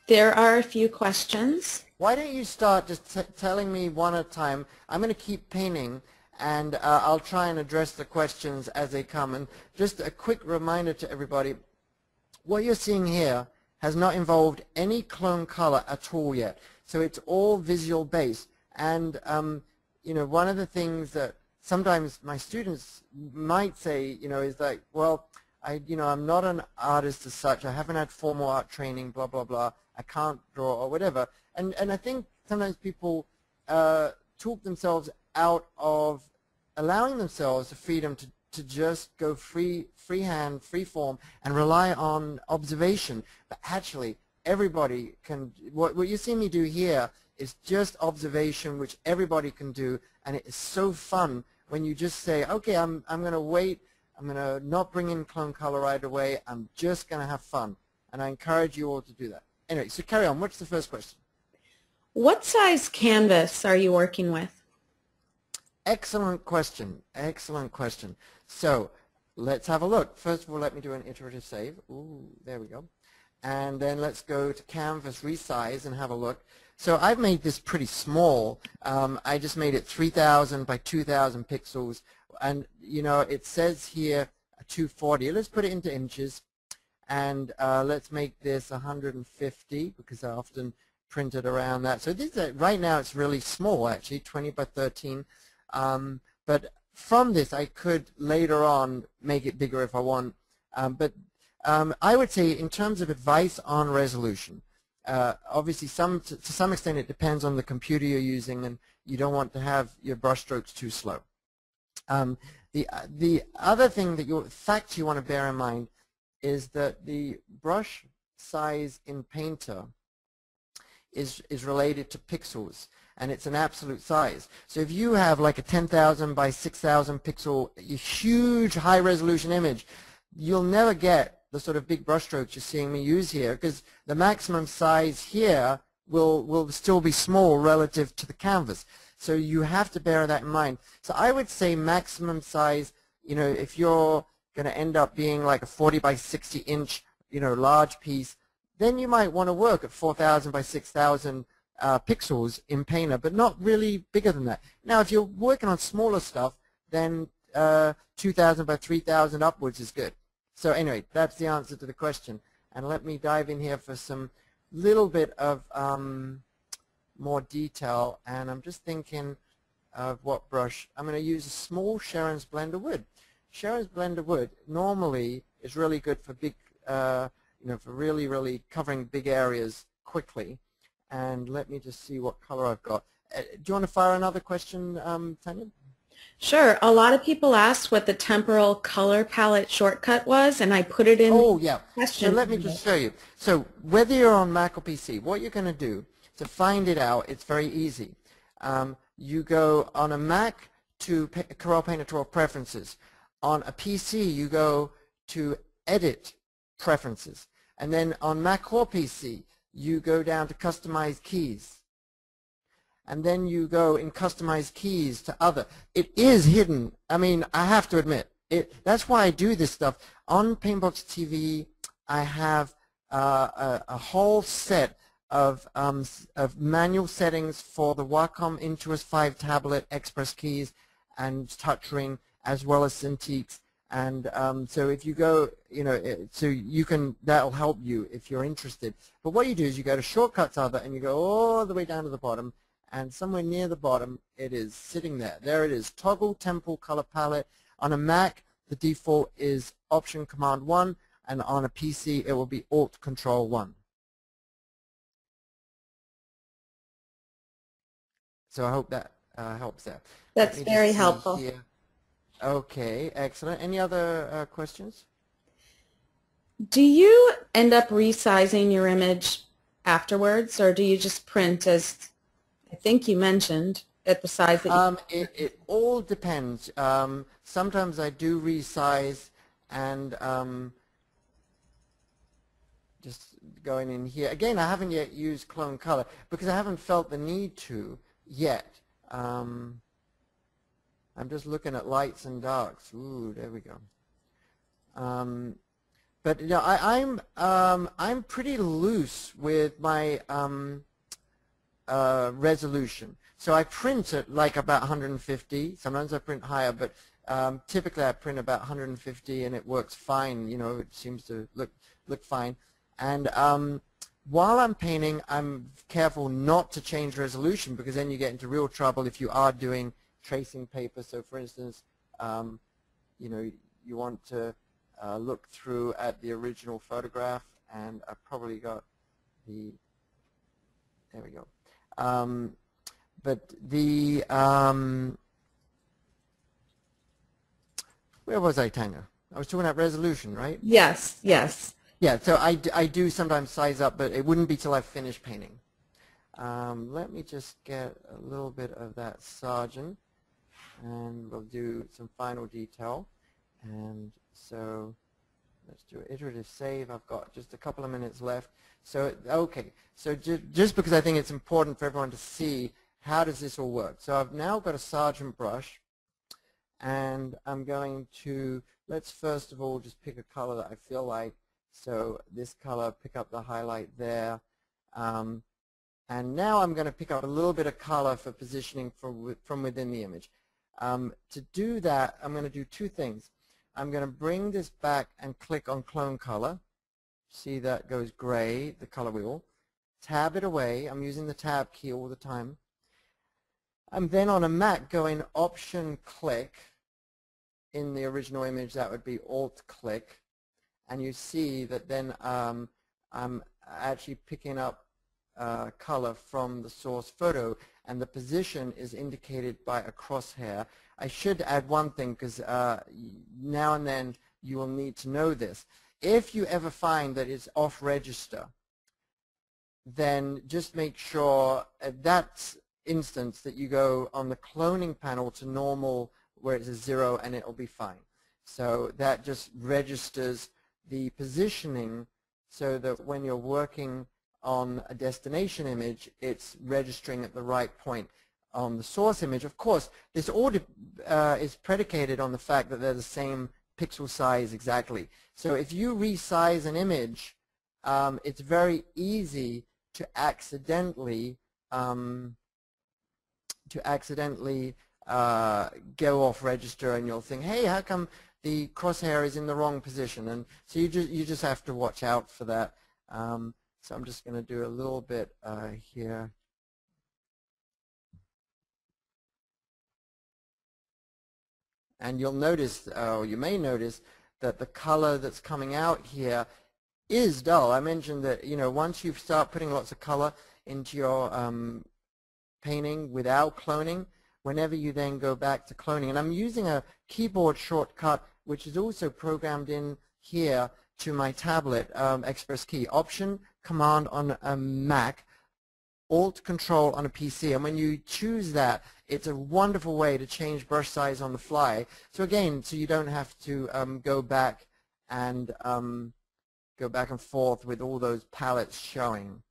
There are a few questions. Why don't you start just telling me one at a time. I'm going to keep painting and uh, I'll try and address the questions as they come. And just a quick reminder to everybody, what you're seeing here has not involved any clone color at all yet. So it's all visual based. And um, you know, one of the things that sometimes my students might say, you know, is like, well, I, you know, I'm not an artist as such. I haven't had formal art training, blah, blah, blah. I can't draw or whatever. And, and I think sometimes people uh, talk themselves out of allowing themselves the freedom to, to just go free, freehand, freeform, and rely on observation. But actually, everybody can, what, what you see me do here is just observation, which everybody can do, and it is so fun when you just say, okay, I'm, I'm going to wait I'm going to not bring in clone color right away. I'm just going to have fun. And I encourage you all to do that. Anyway, so carry on. What's the first question? What size canvas are you working with? Excellent question. Excellent question. So let's have a look. First of all, let me do an iterative save. Ooh, there we go. And then let's go to Canvas Resize and have a look. So I've made this pretty small. Um, I just made it 3,000 by 2,000 pixels. And, you know, it says here 240. Let's put it into inches. And uh, let's make this 150 because I often print it around that. So this is, right now it's really small, actually, 20 by 13. Um, but from this, I could later on make it bigger if I want. Um, but um, I would say in terms of advice on resolution, uh, obviously some to, to, some extent it depends on the computer you're using and you don't want to have your brushstrokes too slow. Um, the, uh, the other thing that you fact you want to bear in mind is that the brush size in Painter is, is related to pixels and it's an absolute size. So if you have like a 10,000 by 6,000 pixel huge high resolution image, you'll never get the sort of big brushstrokes you're seeing me use here because the maximum size here will, will still be small relative to the canvas. So you have to bear that in mind. So I would say maximum size, you know, if you're going to end up being like a 40 by 60 inch, you know, large piece, then you might want to work at 4,000 by 6,000 uh, pixels in Painter, but not really bigger than that. Now, if you're working on smaller stuff, then uh, 2,000 by 3,000 upwards is good. So anyway, that's the answer to the question. And let me dive in here for some little bit of um, more detail. And I'm just thinking of what brush. I'm going to use a small Sharon's Blender Wood. Sharon's Blender Wood normally is really good for big, uh, you know, for really, really covering big areas quickly. And let me just see what color I've got. Uh, do you want to fire another question, um, Tanya? Sure. A lot of people asked what the temporal color palette shortcut was, and I put it in. Oh, yeah. Question. So let me just show you. So whether you're on Mac or PC, what you're going to do to find it out, it's very easy. Um, you go on a Mac to Corel Painter Tool Preferences. On a PC, you go to Edit Preferences. And then on Mac or PC, you go down to Customize Keys and then you go and customize keys to other. It is hidden. I mean, I have to admit, it. That's why I do this stuff. On Paintbox TV, I have uh, a, a, whole set of, um, of manual settings for the Wacom Intuos 5 tablet, Express keys, and touching, as well as Cintiqs. And um, so if you go, you know, it, so you can, that'll help you if you're interested. But what you do is you go to Shortcuts Other, and you go all the way down to the bottom, and somewhere near the bottom it is sitting there. There it is, toggle temporal color palette. On a Mac, the default is Option Command 1, and on a PC it will be Alt Control 1. So I hope that uh, helps there. That's very helpful. Here. Okay, excellent. Any other uh, questions? Do you end up resizing your image afterwards, or do you just print as I think you mentioned at the size that um, it, it all depends. Um, sometimes I do resize and um, just going in here. Again, I haven't yet used clone color because I haven't felt the need to yet. Um, I'm just looking at lights and darks. Ooh, there we go. Um, but you know, I, am I'm, um, I'm pretty loose with my um, uh, resolution. So I print at like about 150. Sometimes I print higher, but um, typically I print about 150 and it works fine. You know, it seems to look look fine. And um, while I'm painting, I'm careful not to change resolution because then you get into real trouble if you are doing tracing paper. So for instance, um, you know, you want to uh, look through at the original photograph and I've probably got the, there we go. Um, but the, um, where was I, Tanya? I was talking about resolution, right? Yes, yes. Yeah, so I, I do sometimes size up, but it wouldn't be till I've finished painting. Um, let me just get a little bit of that Sargent, and we'll do some final detail. And so let's do an iterative save. I've got just a couple of minutes left. So, okay, so ju just because I think it's important for everyone to see how does this all work. So I've now got a Sargent brush and I'm going to, let's first of all just pick a color that I feel like. So this color, pick up the highlight there. Um, and now I'm going to pick up a little bit of color for positioning from, from within the image. Um, to do that, I'm going to do two things. I'm going to bring this back and click on clone color. See that goes gray, the color wheel. Tab it away. I'm using the tab key all the time. I'm then on a Mac going option click. In the original image that would be alt click. And you see that then um, I'm actually picking up uh, color from the source photo and the position is indicated by a crosshair. I should add one thing because uh, now and then you will need to know this. If you ever find that it's off register, then just make sure at that instance that you go on the cloning panel to normal where it's a zero and it'll be fine. So that just registers the positioning so that when you're working on a destination image, it's registering at the right point on the source image. Of course, this order uh, is predicated on the fact that they're the same pixel size exactly. So if you resize an image, um, it's very easy to accidentally um, to accidentally uh, go off register and you'll think, hey, how come the crosshair is in the wrong position? And so you just you just have to watch out for that. Um, so I'm just going to do a little bit uh, here. And you'll notice, or you may notice, that the color that's coming out here is dull. I mentioned that, you know, once you start putting lots of color into your um, painting without cloning, whenever you then go back to cloning, and I'm using a keyboard shortcut which is also programmed in here to my tablet, um, Express Key. Option, Command on a Mac, Alt Control on a PC. And when you choose that, it's a wonderful way to change brush size on the fly. So again, so you don't have to um, go back and um, go back and forth with all those palettes showing.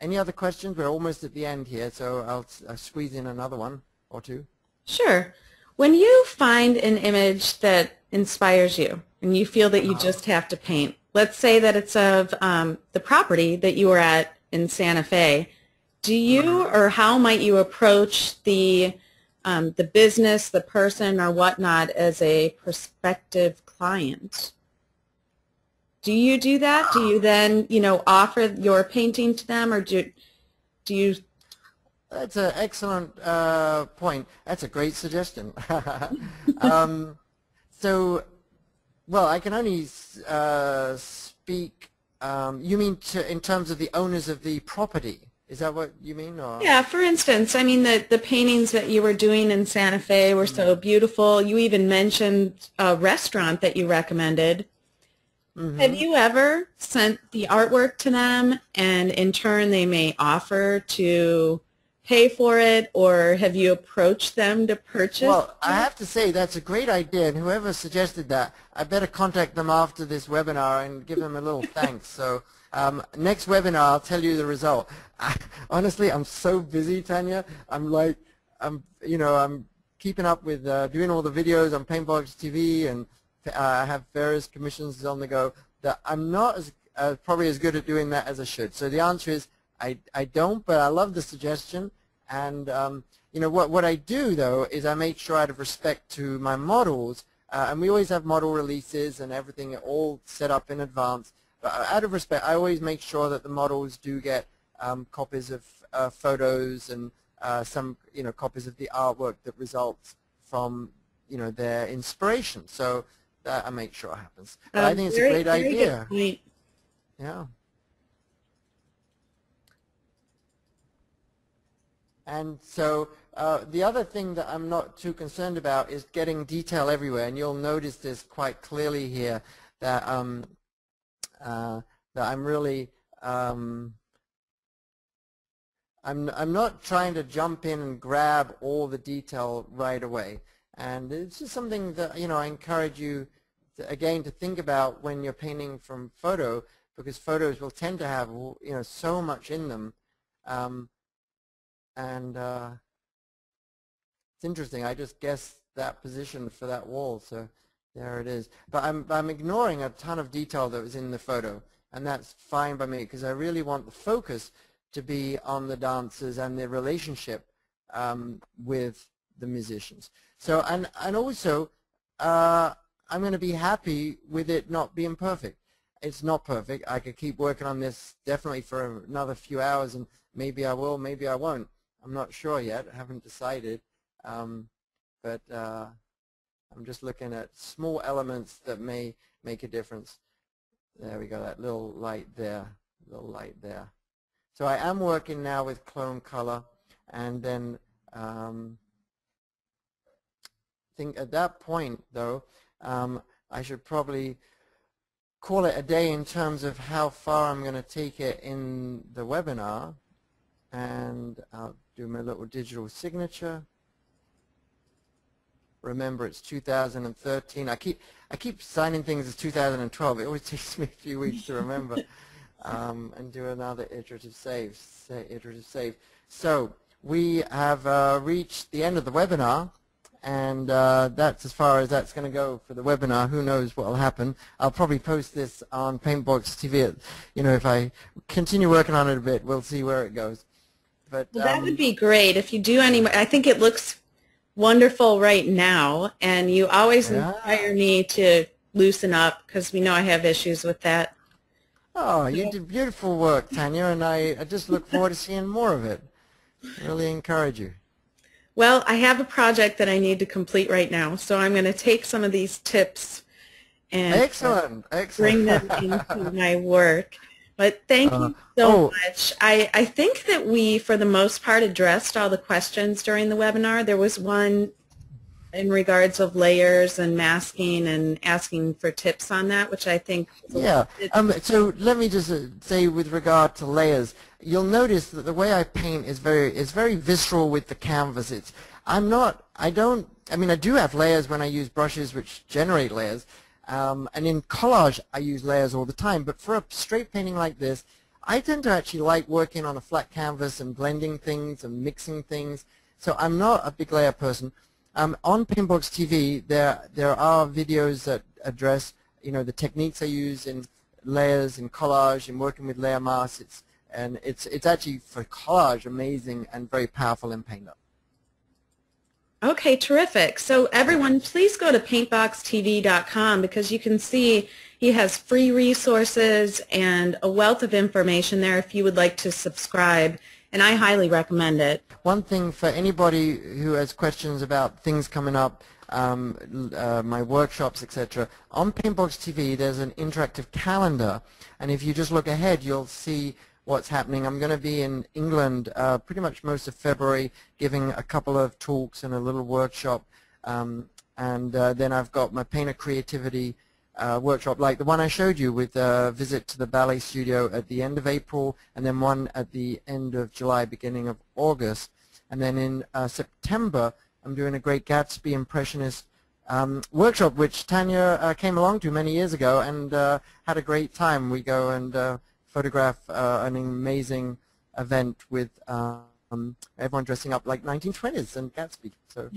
Any other questions? We're almost at the end here, so I'll, I'll squeeze in another one or two. Sure. When you find an image that inspires you and you feel that you uh-huh. just have to paint, let's say that it's of um, the property that you were at in Santa Fe, do you or how might you approach the um, the business, the person, or whatnot as a prospective client? Do you do that? Do you then, you know, offer your painting to them, or do do you? That's an excellent uh, point. That's a great suggestion. um, so, well, I can only uh, speak. Um, you mean to, in terms of the owners of the property? Is that what you mean? Or? Yeah, for instance, I mean, the, the paintings that you were doing in Santa Fe were so mm-hmm. beautiful. You even mentioned a restaurant that you recommended. Mm-hmm. Have you ever sent the artwork to them and in turn they may offer to pay for it or have you approached them to purchase? Well, I have to say that's a great idea and whoever suggested that, I better contact them after this webinar and give them a little thanks. So um, next webinar I'll tell you the result. I, honestly, I'm so busy, Tanya. I'm like, I'm, you know, I'm keeping up with uh, doing all the videos on Paintbox TV and uh, I have various commissions on the go that I'm not as uh, probably as good at doing that as I should. So the answer is I, I don't, but I love the suggestion. And um, you know what what I do though is I make sure out of respect to my models, uh, and we always have model releases and everything all set up in advance. But out of respect, I always make sure that the models do get um, copies of uh, photos and uh, some you know copies of the artwork that results from you know their inspiration. So that I make sure it happens. Um, I think it's a great idea. Yeah. And so uh, the other thing that I'm not too concerned about is getting detail everywhere. And you'll notice this quite clearly here that um, uh, that I'm really um, I'm I'm not trying to jump in and grab all the detail right away. And it's just something that you know I encourage you to, again, to think about when you're painting from photo, because photos will tend to have, you know, so much in them. Um, and uh, it's interesting. I just guessed that position for that wall, so there it is. But I'm, I'm ignoring a ton of detail that was in the photo, and that's fine by me because I really want the focus to be on the dancers and their relationship um, with the musicians. So, and, and also, uh, I'm going to be happy with it not being perfect. It's not perfect. I could keep working on this definitely for another few hours, and maybe I will, maybe I won't. I'm not sure yet. I haven't decided. Um, but uh, I'm just looking at small elements that may make a difference. There we go, that little light there, little light there. So I am working now with clone color, and then um, I think at that point, though, um, I should probably call it a day in terms of how far I'm going to take it in the webinar. And I'll do my little digital signature. Remember, it's 2013. I keep I keep signing things as 2012. It always takes me a few weeks to remember. um, and do another iterative save. Say iterative save. So we have uh, reached the end of the webinar, and uh, that's as far as that's going to go for the webinar. Who knows what will happen? I'll probably post this on Paintbox TV. You know, if I continue working on it a bit, we'll see where it goes. But well, that um, would be great if you do any. I think it looks wonderful right now, and you always Yeah. inspire me to loosen up because we know I have issues with that. Oh, you did beautiful work, Tanya, and I, I just look forward to seeing more of it. Really encourage you. Well, I have a project that I need to complete right now, so I'm going to take some of these tips and uh, Excellent, bring them into my work. But thank Uh, you so oh. much. I, I think that we, for the most part, addressed all the questions during the webinar. There was one in regards of layers and masking and asking for tips on that, which I think Yeah. Um, so let me just uh, say, with regard to layers, you'll notice that the way I paint is very is very visceral with the canvas. It's I'm not. I don't. I mean, I do have layers when I use brushes which generate layers, um, and in collage I use layers all the time. But for a straight painting like this, I tend to actually like working on a flat canvas and blending things and mixing things. So I'm not a big layer person. Um, on Paintbox TV, there there are videos that address you know the techniques I use in layers in collage and working with layer masks. It's and it's it's actually for collage amazing and very powerful in Painter. Okay, terrific. So everyone, please go to paintboxtv.com because you can see he has free resources and a wealth of information there if you would like to subscribe, and I highly recommend it. One thing for anybody who has questions about things coming up, um, uh, my workshops, etc. On Paintbox TV, there's an interactive calendar, and if you just look ahead, you'll see what's happening. I'm going to be in England uh, pretty much most of February, giving a couple of talks and a little workshop, um, and uh, then I've got my Painter Creativity uh, workshop like the one I showed you with a visit to the ballet studio at the end of April and then one at the end of July, beginning of August. And then in uh, September, I'm doing a Great Gatsby Impressionist um, workshop, which Tanya uh, came along to many years ago and uh, had a great time. We go and uh, photograph uh, an amazing event with um, everyone dressing up like 1920s and Gatsby. So,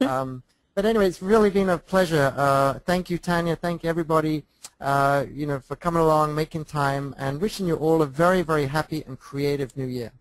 um, but anyway, it's really been a pleasure. Uh, thank you, Tanya. Thank you, everybody, uh, you know, for coming along, making time, and wishing you all a very, very happy and creative new year.